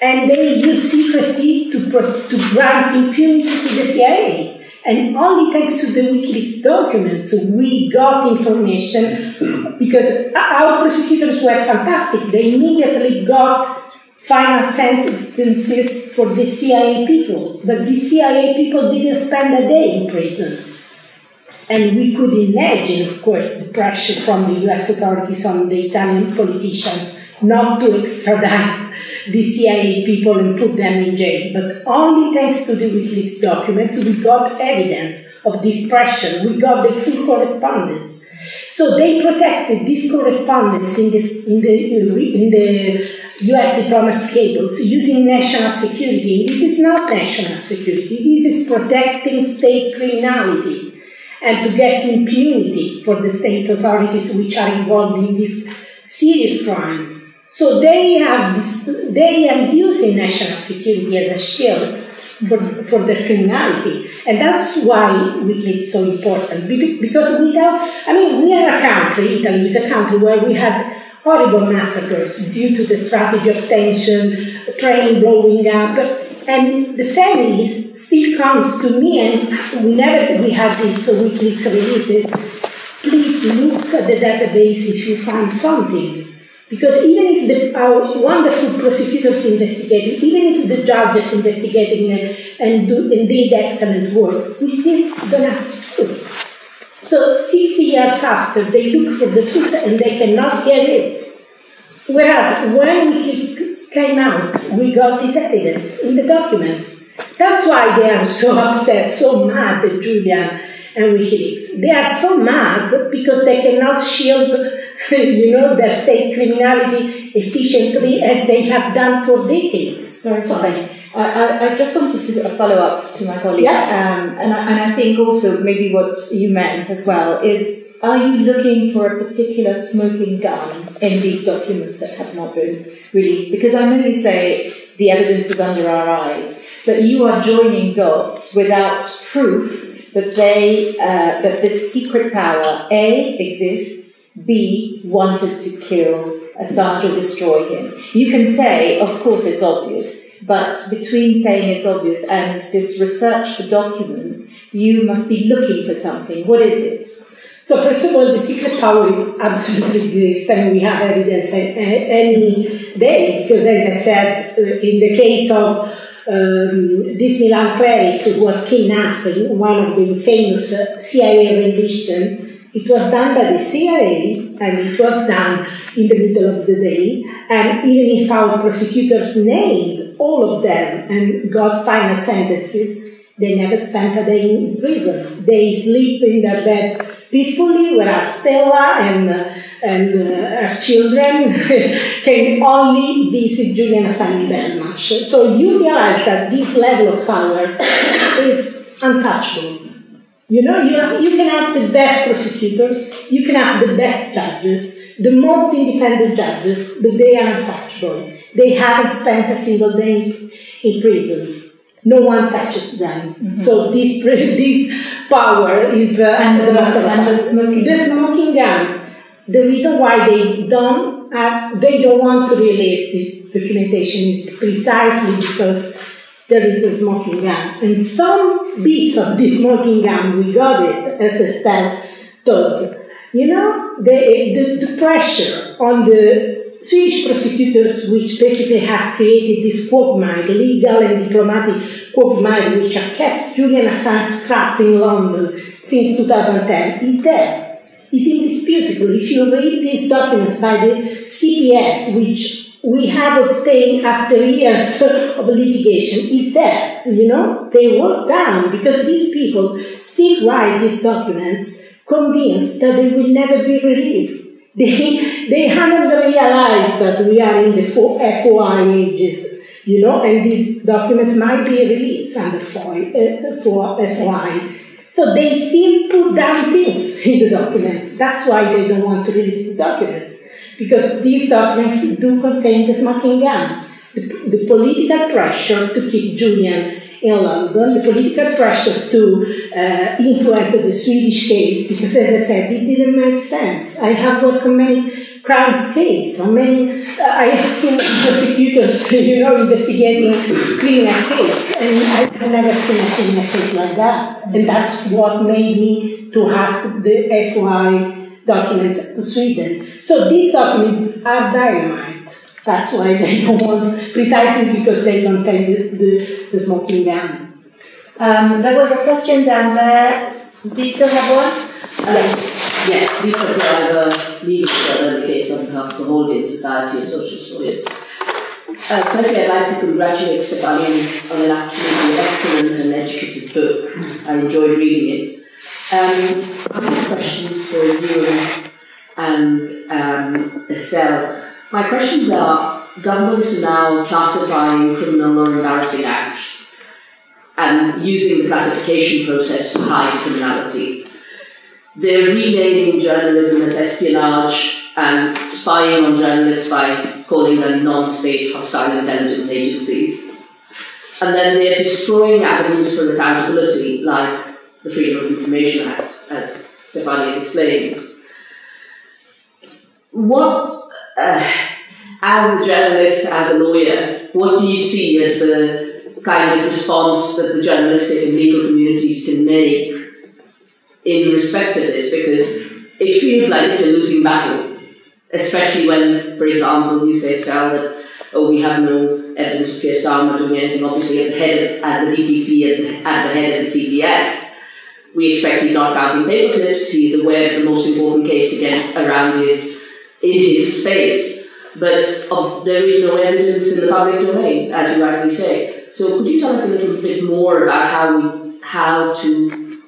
And they use secrecy to, to grant impunity to the CIA. And only thanks to the WikiLeaks documents, we got information because our prosecutors were fantastic. They immediately got final sentences for the CIA people, but the CIA people didn't spend a day in prison. And we could imagine, of course, the pressure from the US authorities on the Italian politicians not to extradite the CIA people and put them in jail. But only thanks to the WikiLeaks documents, we got evidence of this pressure. We got the full correspondence. So they protected this correspondence in, this, in, the, in the US diplomacy cables using national security. This is not national security, this is protecting state criminality and to get impunity for the state authorities which are involved in these serious crimes. So they have this, they are using national security as a shield for, for their criminality. And that's why WikiLeaks is so important. Because without, I mean, we are a country, Italy is a country where we had horrible massacres due to the strategy of tension, train blowing up, and the families still comes to me and whenever we have these WikiLeaks releases, please look at the database if you find something. Because even if the, wonderful prosecutors investigating, even if the judges investigating and, and do indeed excellent work, we still don't have truth. So 60 years after, they look for the truth and they cannot get it. Whereas when it came out, we got this evidence in the documents. That's why they are so upset, so mad at Julian and WikiLeaks. They are so mad because they cannot shield, you know, their state criminality efficiently as they have done for decades. Sorry, sorry. I, I just wanted to follow up to my colleague, yeah. um, and, I, and I think also maybe what you meant as well is are you looking for a particular smoking gun in these documents that have not been released? Because I know you say the evidence is under our eyes, but you are joining dots without proof that they uh, that this secret power A exists, B wanted to kill Assange or destroy him. You can say, of course, it's obvious, but between saying it's obvious and this research for documents, you must be looking for something. What is it? So first of all, the secret power absolutely exists, and we have evidence any day. Because as I said, uh, in the case of um, this Milan cleric who was kidnapped in one of the famous CIA rendition. It was done by the CIA and it was done in the middle of the day. And even if our prosecutors named all of them and got final sentences, they never spent a day in prison. They sleep in their bed peacefully, whereas Stella and uh, and uh, her children can only visit Julian Assange very much. So you realize that this level of power is untouchable. You know, you, have, you can have the best prosecutors, you can have the best judges, the most independent judges, but they are untouchable. They haven't spent a single day in prison. No one touches them. Mm-hmm. So this this power is, uh, and, a matter of and the smoking, the smoking gun the reason why they don't have, they don't want to release this documentation is precisely because there is a smoking gun. And some bits of this smoking gun, we got it, as Estelle told. You know, the, the, the pressure on the Swedish prosecutors, which basically has created this quagmire, legal and diplomatic quagmire, which have kept Julian Assange trapped in London since 2010, is there is indisputable. If you read these documents by the CPS, which we have obtained after years of litigation, is there. You know, they work down because these people still write these documents convinced that they will never be released. They, they haven't realized that we are in the FOI ages, you know, and these documents might be released under FOI. Uh, FOI So they still put down things in the documents. That's why they don't want to release the documents, because these documents do contain the smoking gun. The, the political pressure to keep Julian in London, the political pressure to uh, influence the Swedish case, because as I said, it didn't make sense. I have worked on many crimes cases, on many, uh, I have seen prosecutors, you know, investigating criminal cases, and I've never seen a criminal case like that. And that's what made me to ask the FOI documents to Sweden. So these documents are dynamite. That's why they don't want, precisely because they contain the, the, the smoking gun. Um, there was a question down there. Do you still have one? Um, yes, because I have a legal the case on behalf of the Haldane Society of Social Lawyers. Uh, firstly, I'd like to congratulate Stefania on an absolutely excellent and educated book. I enjoyed reading it. Um, I have questions for you and um, Estelle. My questions are governments are now classifying criminal or embarrassing acts and using the classification process to hide criminality. They're renaming journalism as espionage and spying on journalists by calling them non state hostile intelligence agencies. And then they're destroying avenues for accountability, like the Freedom of Information Act, as Stefani has explained. What uh, as a journalist, as a lawyer, what do you see as the kind of response that the journalistic and legal communities can make in respect to this? Because it feels like it's a losing battle, especially when, for example, you say, Sal, that oh, we have no evidence of Keir Starmer doing anything. Obviously, at the head, of, at the DPP, the, at the head of the CPS, we expect he's not counting paper clips. He's aware of the most important case again around his in his space, but of, there is no evidence in the public domain, as you rightly say. So, could you tell us a little bit more about how we, how to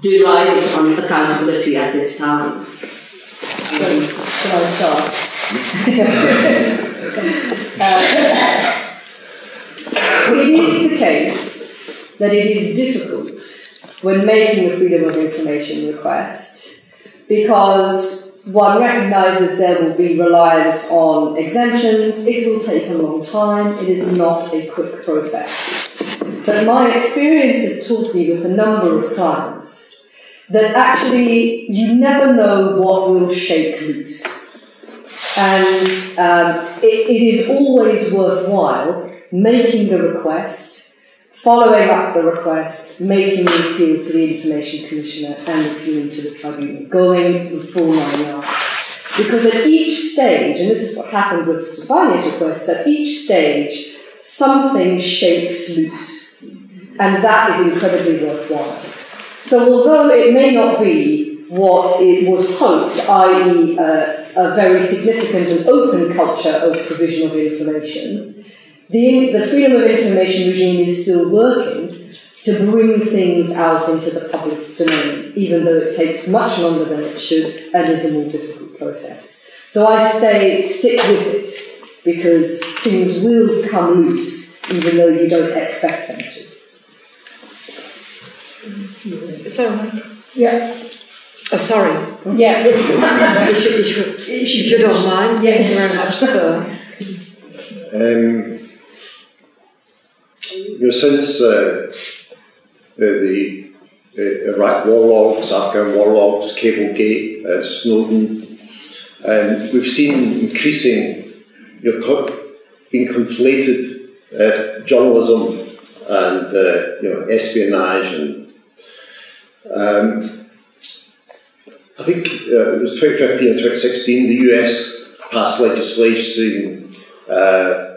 derive on accountability at this time? Can I start? uh, it is the case that it is difficult when making a freedom of information request because one recognises there will be reliance on exemptions, it will take a long time, it is not a quick process. But my experience has taught me with a number of clients that actually you never know what will shake loose. And um, it, it is always worthwhile making the request following up the request, making the appeal to the Information Commissioner and appealing to the Tribunal, going the full nine yards. Because at each stage, and this is what happened with Stefania's requests, at each stage, something shakes loose. And that is incredibly worthwhile. So although it may not be what it was hoped, i.e., uh, a very significant and open culture of provision of information, the, the freedom of information regime is still working to bring things out into the public domain, even though it takes much longer than it should and is a more difficult process. So I say stick with it because things will come loose even though you don't expect them to. So, yeah. Oh, sorry. Yeah, if, you, if, you, if you don't mind, yeah. thank you very much, sir. Um, you know, since uh, the uh, Iraq war logs, Afghan war logs, Cablegate, uh, Snowden, um, we've seen increasing, you know, being conflated uh, journalism and uh, you know espionage and um, I think uh, it was 2015 and 2016 the US passed legislation uh,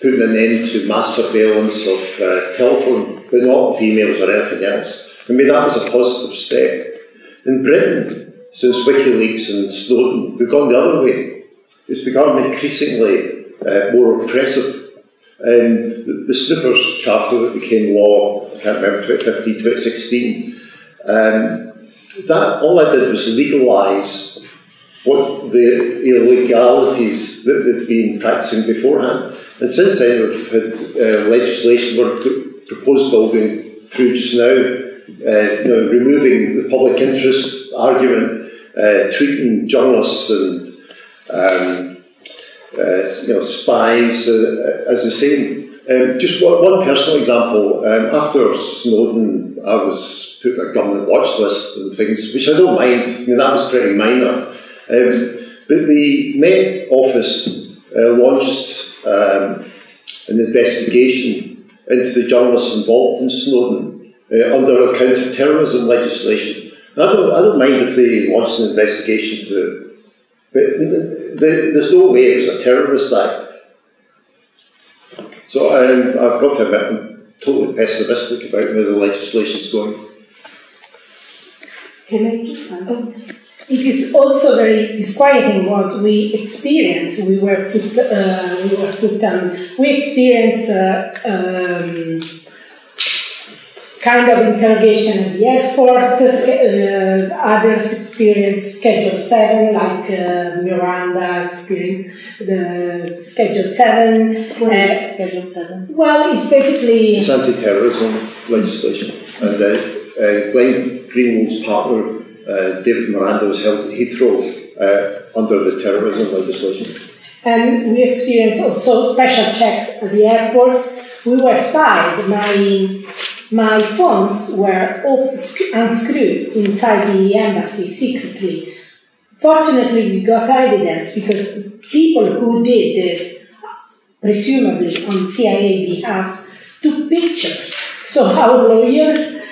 putting an end to mass surveillance of uh, telephone, but not of emails or anything else. I mean, that was a positive step. In Britain, since WikiLeaks and Snowden, we've gone the other way. It's become increasingly uh, more oppressive. And the, the Snoopers Charter that became law, I can't remember, 2015, 2016, um, that all I did was legalise what the illegalities that they'd been practicing beforehand. And since then, we've had uh, legislation, we're proposed bill going through just now uh, you know, removing the public interest argument, uh, treating journalists and um, uh, you know spies as the same. Um, just one, one personal example. Um, after Snowden, I was put on a government watch list and things, which I don't mind. I mean, that was pretty minor. Um, but the Met Office uh, launched um, an investigation into the journalists involved in Snowden uh, under a counter-terrorism legislation. I don't, I don't mind if they launched an investigation to, but the, the, there's no way it was a terrorist act. So um, I've got to admit, I'm totally pessimistic about where the legislation's going. Can I just add? It is also very disquieting what we experience. We were put, uh, we were put on, we experience uh, um, kind of interrogation at the airport. Uh, others experience Schedule 7, like uh, Miranda experienced the Schedule 7. What is uh, Schedule 7? Well, it's basically... It's anti-terrorism legislation. And uh, uh, Glenn Greenwald's partner uh, David Miranda was held in Heathrow uh, under the terrorism legislation. And we experienced also special checks at the airport. We were spied. My my phones were unscrewed inside the embassy secretly. Fortunately, we got evidence because people who did this, presumably on CIA behalf, took pictures. So our lawyers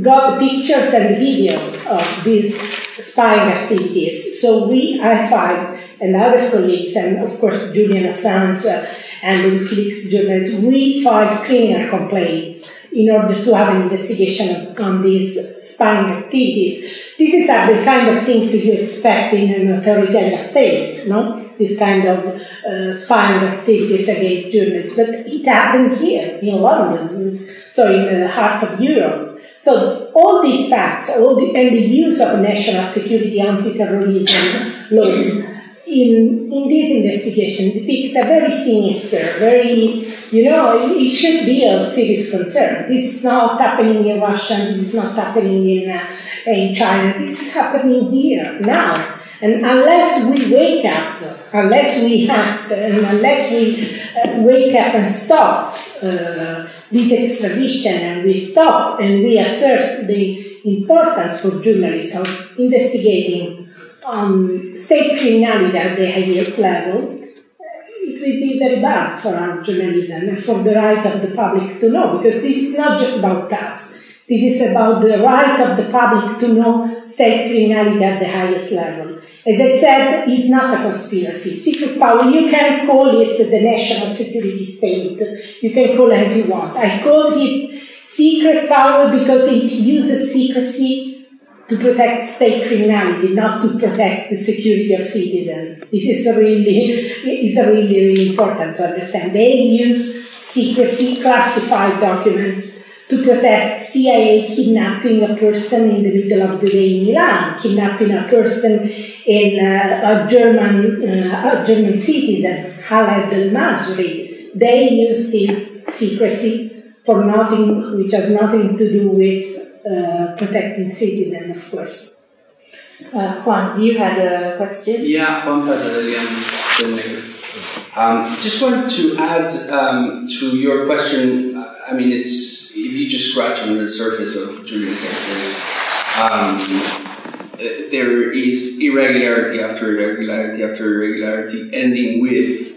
got pictures and video of these spying activities. So we, I5, and other colleagues, and of course Julian Assange uh, and WikiLeaks journalists, we filed criminal complaints in order to have an investigation on these spying activities. This is the kind of things you expect in an authoritarian state, no? This kind of uh, spying activities against journalists. But it happened here in London, so in the heart of Europe. So all these facts, all the, and the use of national security anti-terrorism laws in, in this investigation depict a very sinister, very, you know, it should be a serious concern. This is not happening in Russia, this is not happening in, uh, in China, this is happening here, now. And unless we wake up, unless we act, and unless we uh, wake up and stop uh, this extradition and we stop and we assert the importance for journalists of investigating um, state criminality at the highest level, it will be very bad for our journalism and for the right of the public to know, because this is not just about us. This is about the right of the public to know state criminality at the highest level. As I said, it's not a conspiracy. Secret power, you can call it the national security state. You can call it as you want. I call it secret power because it uses secrecy to protect state criminality, not to protect the security of citizens. This is really, is really, really important to understand. They use secrecy, classified documents, to protect CIA kidnapping a person in the middle of the day in Milan, kidnapping a person in uh, a German uh, a German citizen, Khaled al-Masri. They use this secrecy for nothing, which has nothing to do with uh, protecting citizens, of course. Uh, Juan, you had a question? Yeah, Juan Passarelli, um, just wanted to add um, to your question. I mean, it's if you just scratch under the surface of Julian Kessler, um, there is irregularity after irregularity after irregularity, ending with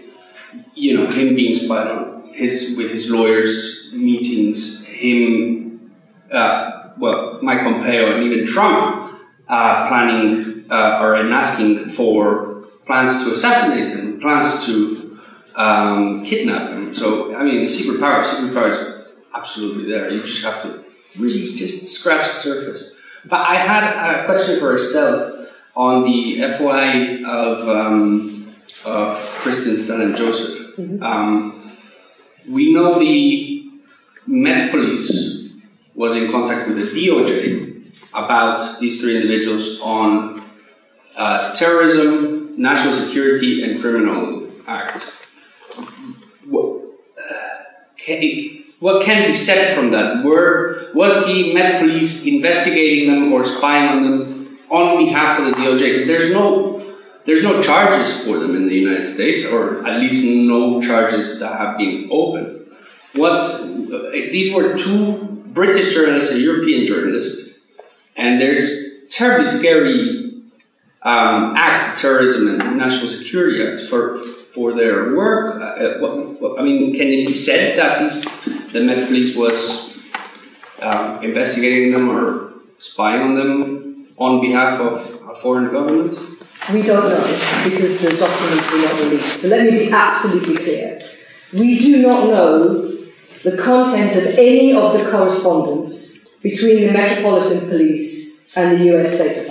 you know him being spied on, his with his lawyers meetings, him, uh, well, Mike Pompeo and even Trump uh, planning uh, or asking for plans to assassinate him, plans to um, kidnap him. So I mean, the secret power, secret power is absolutely there. You just have to really just scratch the surface. But I had a question for Estelle on the FOI of, um, of Kristinn Stein and Joseph. Mm-hmm. Um, we know the Met Police was in contact with the DOJ about these three individuals on uh, terrorism, national security, and criminal act. What, uh, what can be said from that? Were was the Met Police investigating them or spying on them on behalf of the DOJ? Because there's no there's no charges for them in the United States, or at least no charges that have been opened. What these were two British journalists, a European journalist, and there's terribly scary um, acts of terrorism and national security acts for for their work. Uh, what, what, I mean, can it be said that these the Met Police was uh, investigating them or spying on them on behalf of a foreign government? We don't know because the documents were not released. So let me be absolutely clear. We do not know the content of any of the correspondence between the Metropolitan Police and the US State Department.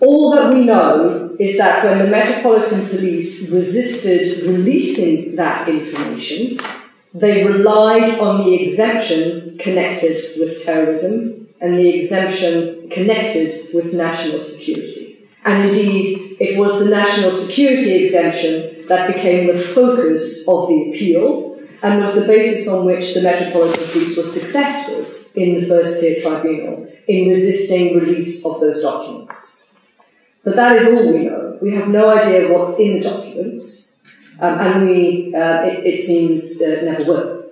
All that we know is that when the Metropolitan Police resisted releasing that information, they relied on the exemption connected with terrorism and the exemption connected with national security. And indeed, it was the national security exemption that became the focus of the appeal and was the basis on which the Metropolitan Police was successful in the first tier tribunal in resisting release of those documents. But that is all we know. We have no idea what's in the documents, um, and we, uh, it, it, seems, uh, never will.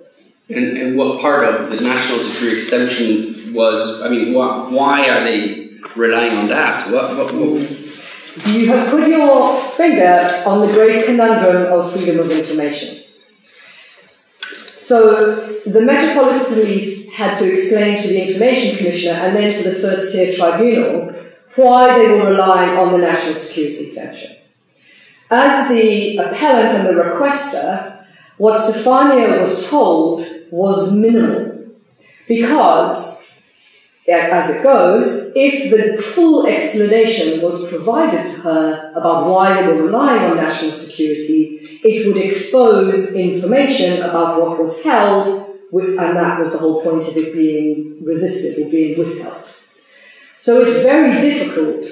And, and what part of the national security extension was, I mean, wh- why are they relying on that? What, what, what? You have put your finger on the great conundrum of freedom of information. So the Metropolitan Police had to explain to the Information Commissioner and then to the First Tier Tribunal why they were relying on the national security exemption. As the appellant and the requester, what Stefania was told was minimal. Because, as it goes, if the full explanation was provided to her about why they were relying on national security, it would expose information about what was held, and that was the whole point of it being resisted or being withheld. So it's very difficult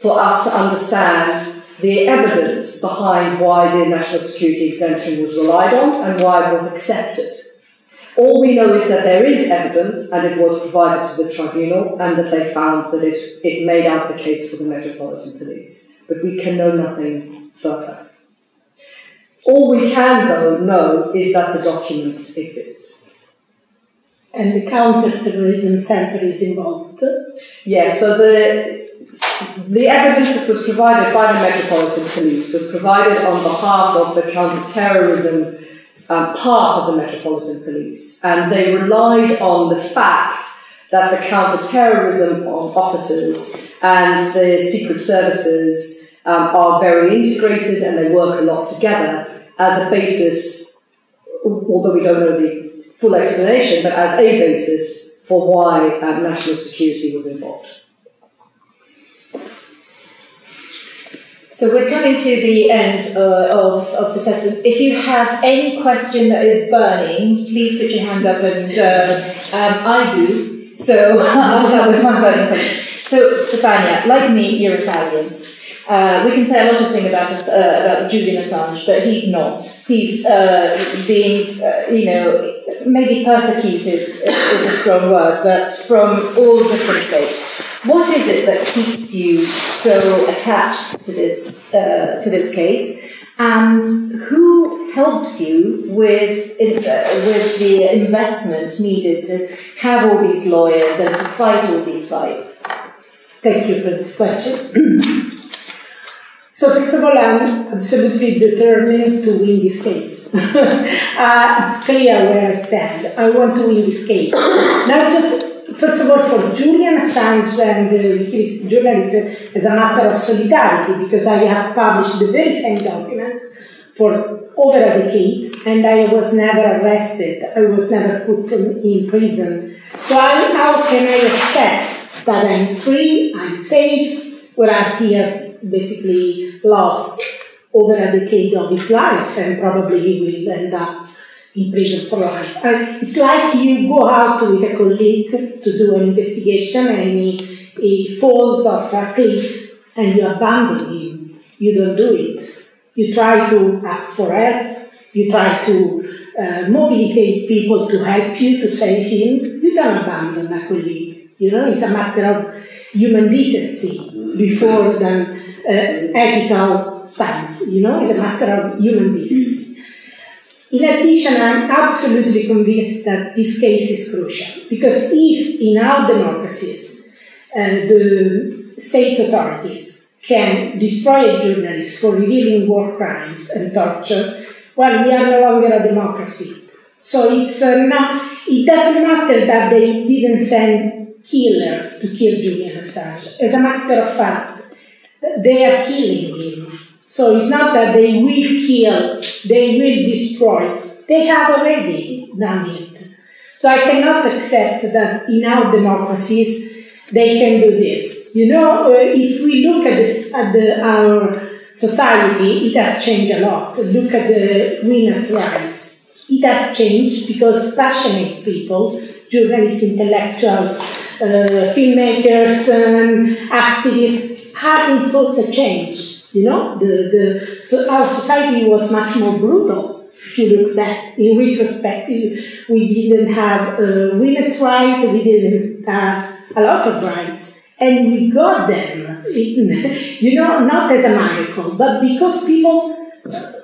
for us to understand the evidence behind why the national security exemption was relied on and why it was accepted. All we know is that there is evidence and it was provided to the tribunal and that they found that it, it made out the case for the Metropolitan Police. But we can know nothing further. All we can, though, know is that the documents exist. And the counterterrorism center is involved? Yes, so the, the evidence that was provided by the Metropolitan Police was provided on behalf of the counterterrorism um, part of the Metropolitan Police, and they relied on the fact that the counterterrorism officers and the secret services um, are very integrated and they work a lot together as a basis, although we don't know the full explanation, but as a basis for why um, national security was involved. So we're coming to the end uh, of, of the session. If you have any question that is burning, please put your hand up and uh, um, I do. So I'll start with my burning question. So Stefania, like me, you're Italian. Uh, we can say a lot of things about, us, uh, about Julian Assange, but he's not. He's uh, being, uh, you know, maybe persecuted is a strong word, but from all different states. What is it that keeps you so attached to this uh, to this case, and who helps you with uh, with the investment needed to have all these lawyers and to fight all these fights? Thank you for this question. So first of all, I'm absolutely determined to win this case. uh, it's clear where I stand. I want to win this case. Not just, first of all, for Julian Assange and the WikiLeaks journalists as a matter of solidarity, because I have published the very same documents for over a decade, and I was never arrested. I was never put in prison. So I, how can I accept that I'm free, I'm safe, whereas he has basically lost over a decade of his life, and probably he will end up in prison for life. And it's like you go out with a colleague to do an investigation, and he, he falls off a cliff, and you abandon him. You don't do it. You try to ask for help. You try to uh, mobilitate people to help you, to save him, you don't abandon a colleague. You know, it's a matter of human decency before than uh, ethical stance. You know, it's a matter of human decency. In addition, I'm absolutely convinced that this case is crucial because if in our democracies uh, the state authorities can destroy a journalist for revealing war crimes and torture, well, we are no longer a democracy. So it's uh, not, it doesn't matter that they didn't send killers to kill Julian Assange. As a matter of fact, they are killing him. So it's not that they will kill, they will destroy. They have already done it. So I cannot accept that in our democracies they can do this. You know, uh, if we look at, this, at the, our society, it has changed a lot. Look at the women's rights. It has changed because passionate people, journalists, intellectuals, uh, filmmakers, and activists have imposed a change. You know, the, the, so our society was much more brutal. If you look back in retrospect, we didn't have uh, women's rights, we didn't have a lot of rights and we got them, you know, not as a miracle, but because people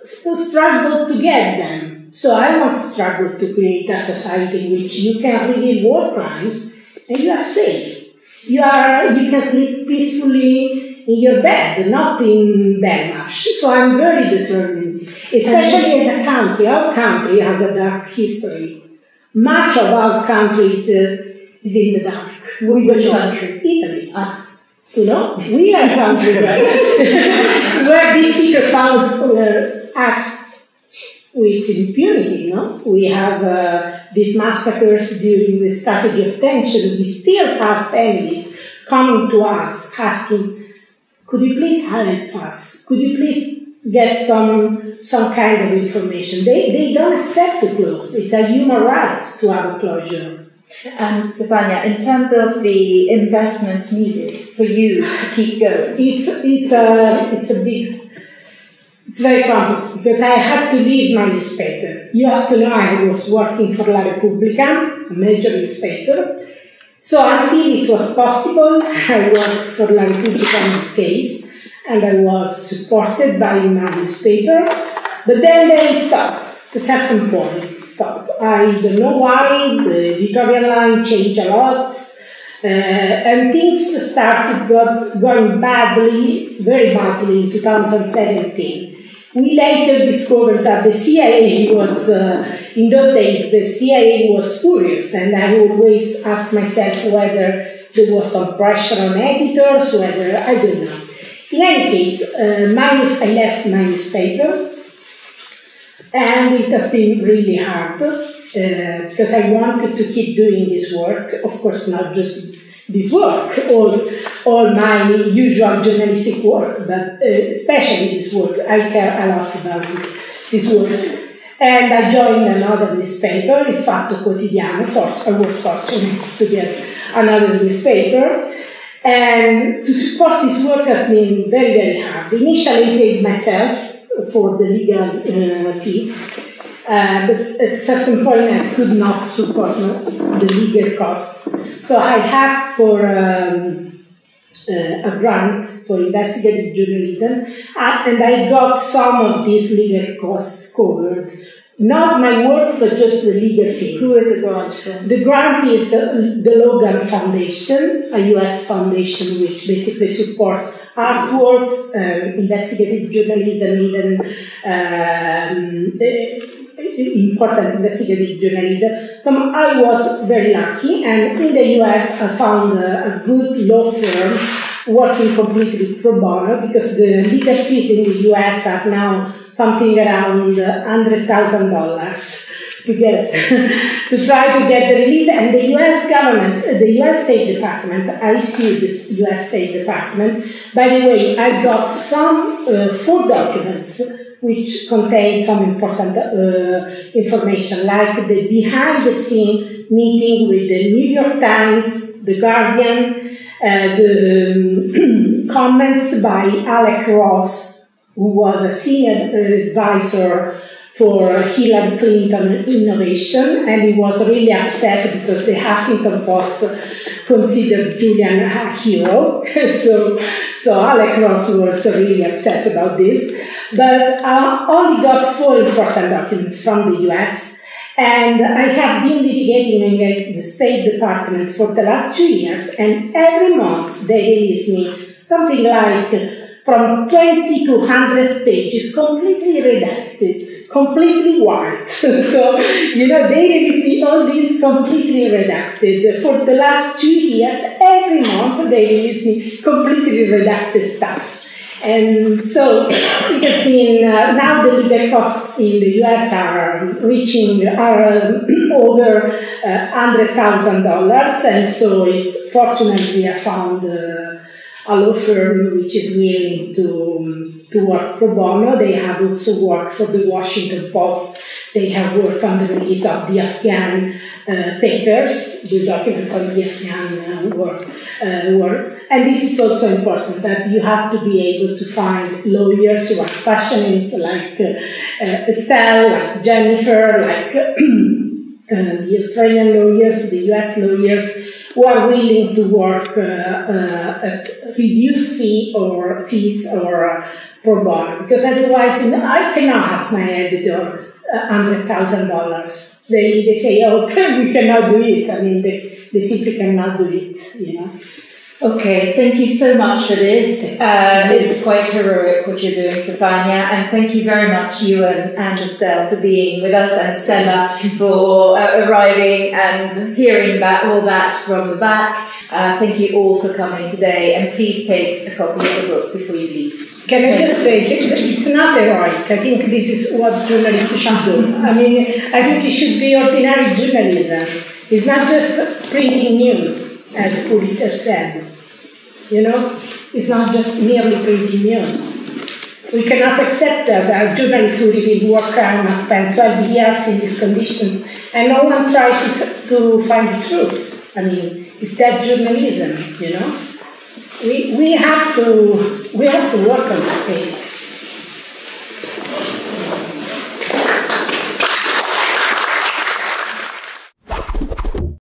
struggled to get them. So I want to struggle to create a society in which you can reveal war crimes and you are safe. You are, you can sleep peacefully in your bed, not in Belmarsh. So I'm very determined, especially as a country. Our country has a dark history. Much of our country is, uh, is in the dark. We Which country? Italy. Ah. You know, we are a country where, where these secret power acts with impunity. You know, we have uh, these massacres during the strategy of tension. We still have families coming to us asking, "Could you please help us? Could you please get some some kind of information?" They they don't accept to close. It's a human right to have a closure. And Stefania, in terms of the investment needed for you to keep going, it's it's a it's a big it's very complex because I had to leave my newspaper. You have to know I was working for La Repubblica, a major newspaper. So until it was possible, I worked for La Repubblica in this case, and I was supported by my newspaper. But then they stopped a certain point stop. I don't know why, the editorial line changed a lot, uh, and things started going badly, very badly in 2017. We later discovered that the CIA was, uh, in those days, the CIA was furious, and I always asked myself whether there was some pressure on editors, whether, I don't know. In any case, uh, I left my newspaper, and it has been really hard uh, because I wanted to keep doing this work. Of course, not just this work, all, all my usual journalistic work, but uh, especially this work. I care a lot about this, this work. And I joined another newspaper, Il Fatto Quotidiano. For, I was fortunate to get another newspaper. And to support this work has been very, very hard. Initially, I paid myself for the legal uh, fees. Uh, but at a certain point, I could not support the legal costs. So I asked for um, uh, a grant for investigative journalism, uh, and I got some of these legal costs covered. Not my work, but just the legal fees. Who is the grant from? The grant is uh, the Logan Foundation, a US foundation which basically supports artworks, uh, investigative journalism, even um, important investigative journalism. So I was very lucky, and in the US, I found a, a good law firm working completely pro bono because the legal fees in the US are now something around hundred thousand dollars to get to try to get the release. And the U.S. government, the U.S. State Department, I sued the U.S. State Department. By the way, I got some uh, four documents which contains some important uh, information, like the behind-the-scene meeting with the New York Times, the Guardian, uh, the um, comments by Alec Ross, who was a senior advisor for Hillary Clinton innovation, and he was really upset because the Huffington Post considered Julian a hero. so, so Alec Ross was really upset about this. But I only got four important documents from the US, and I have been litigating against the State Department for the last two years, and every month they release me something like from 20 to 100 pages, completely redacted, completely white. so, you know, they release me all these completely redacted. For the last two years, every month they release me completely redacted stuff. And so it has been, uh, now the legal costs in the US are reaching are over uh, $100,000. And so it's fortunately I found uh, a law firm which is willing to, to work pro bono. They have also worked for the Washington Post. They have worked on the release of the Afghan uh, papers, the documents on the Afghan uh, work, uh, work. And this is also important that you have to be able to find lawyers who are passionate, like uh, uh, Estelle, like Jennifer, like uh, the Australian lawyers, the US lawyers who are willing to work at reduced fee or fees or pro bono, because otherwise you know, I cannot ask my editor hundred thousand dollars. They they say, oh, we cannot do it. I mean, they, they simply cannot do it. You know. Okay, thank you so much for this. Uh, it's quite heroic what you're doing, Stefania, and thank you very much, you and, and Estelle, for being with us, and Stella for uh, arriving and hearing that all that from the back. Uh, thank you all for coming today, and please take a copy of the book before you leave. Can I just say, it's not heroic. I think this is what journalists should do. I mean, I think it should be ordinary journalism. It's not just printing news, as Pulitzer said. You know, it's not just merely printing news. We cannot accept that our journalists who really work hard and spend 12 years in these conditions and no one tries to, to find the truth. I mean, is that journalism, you know? We, we have to we have to work on this case.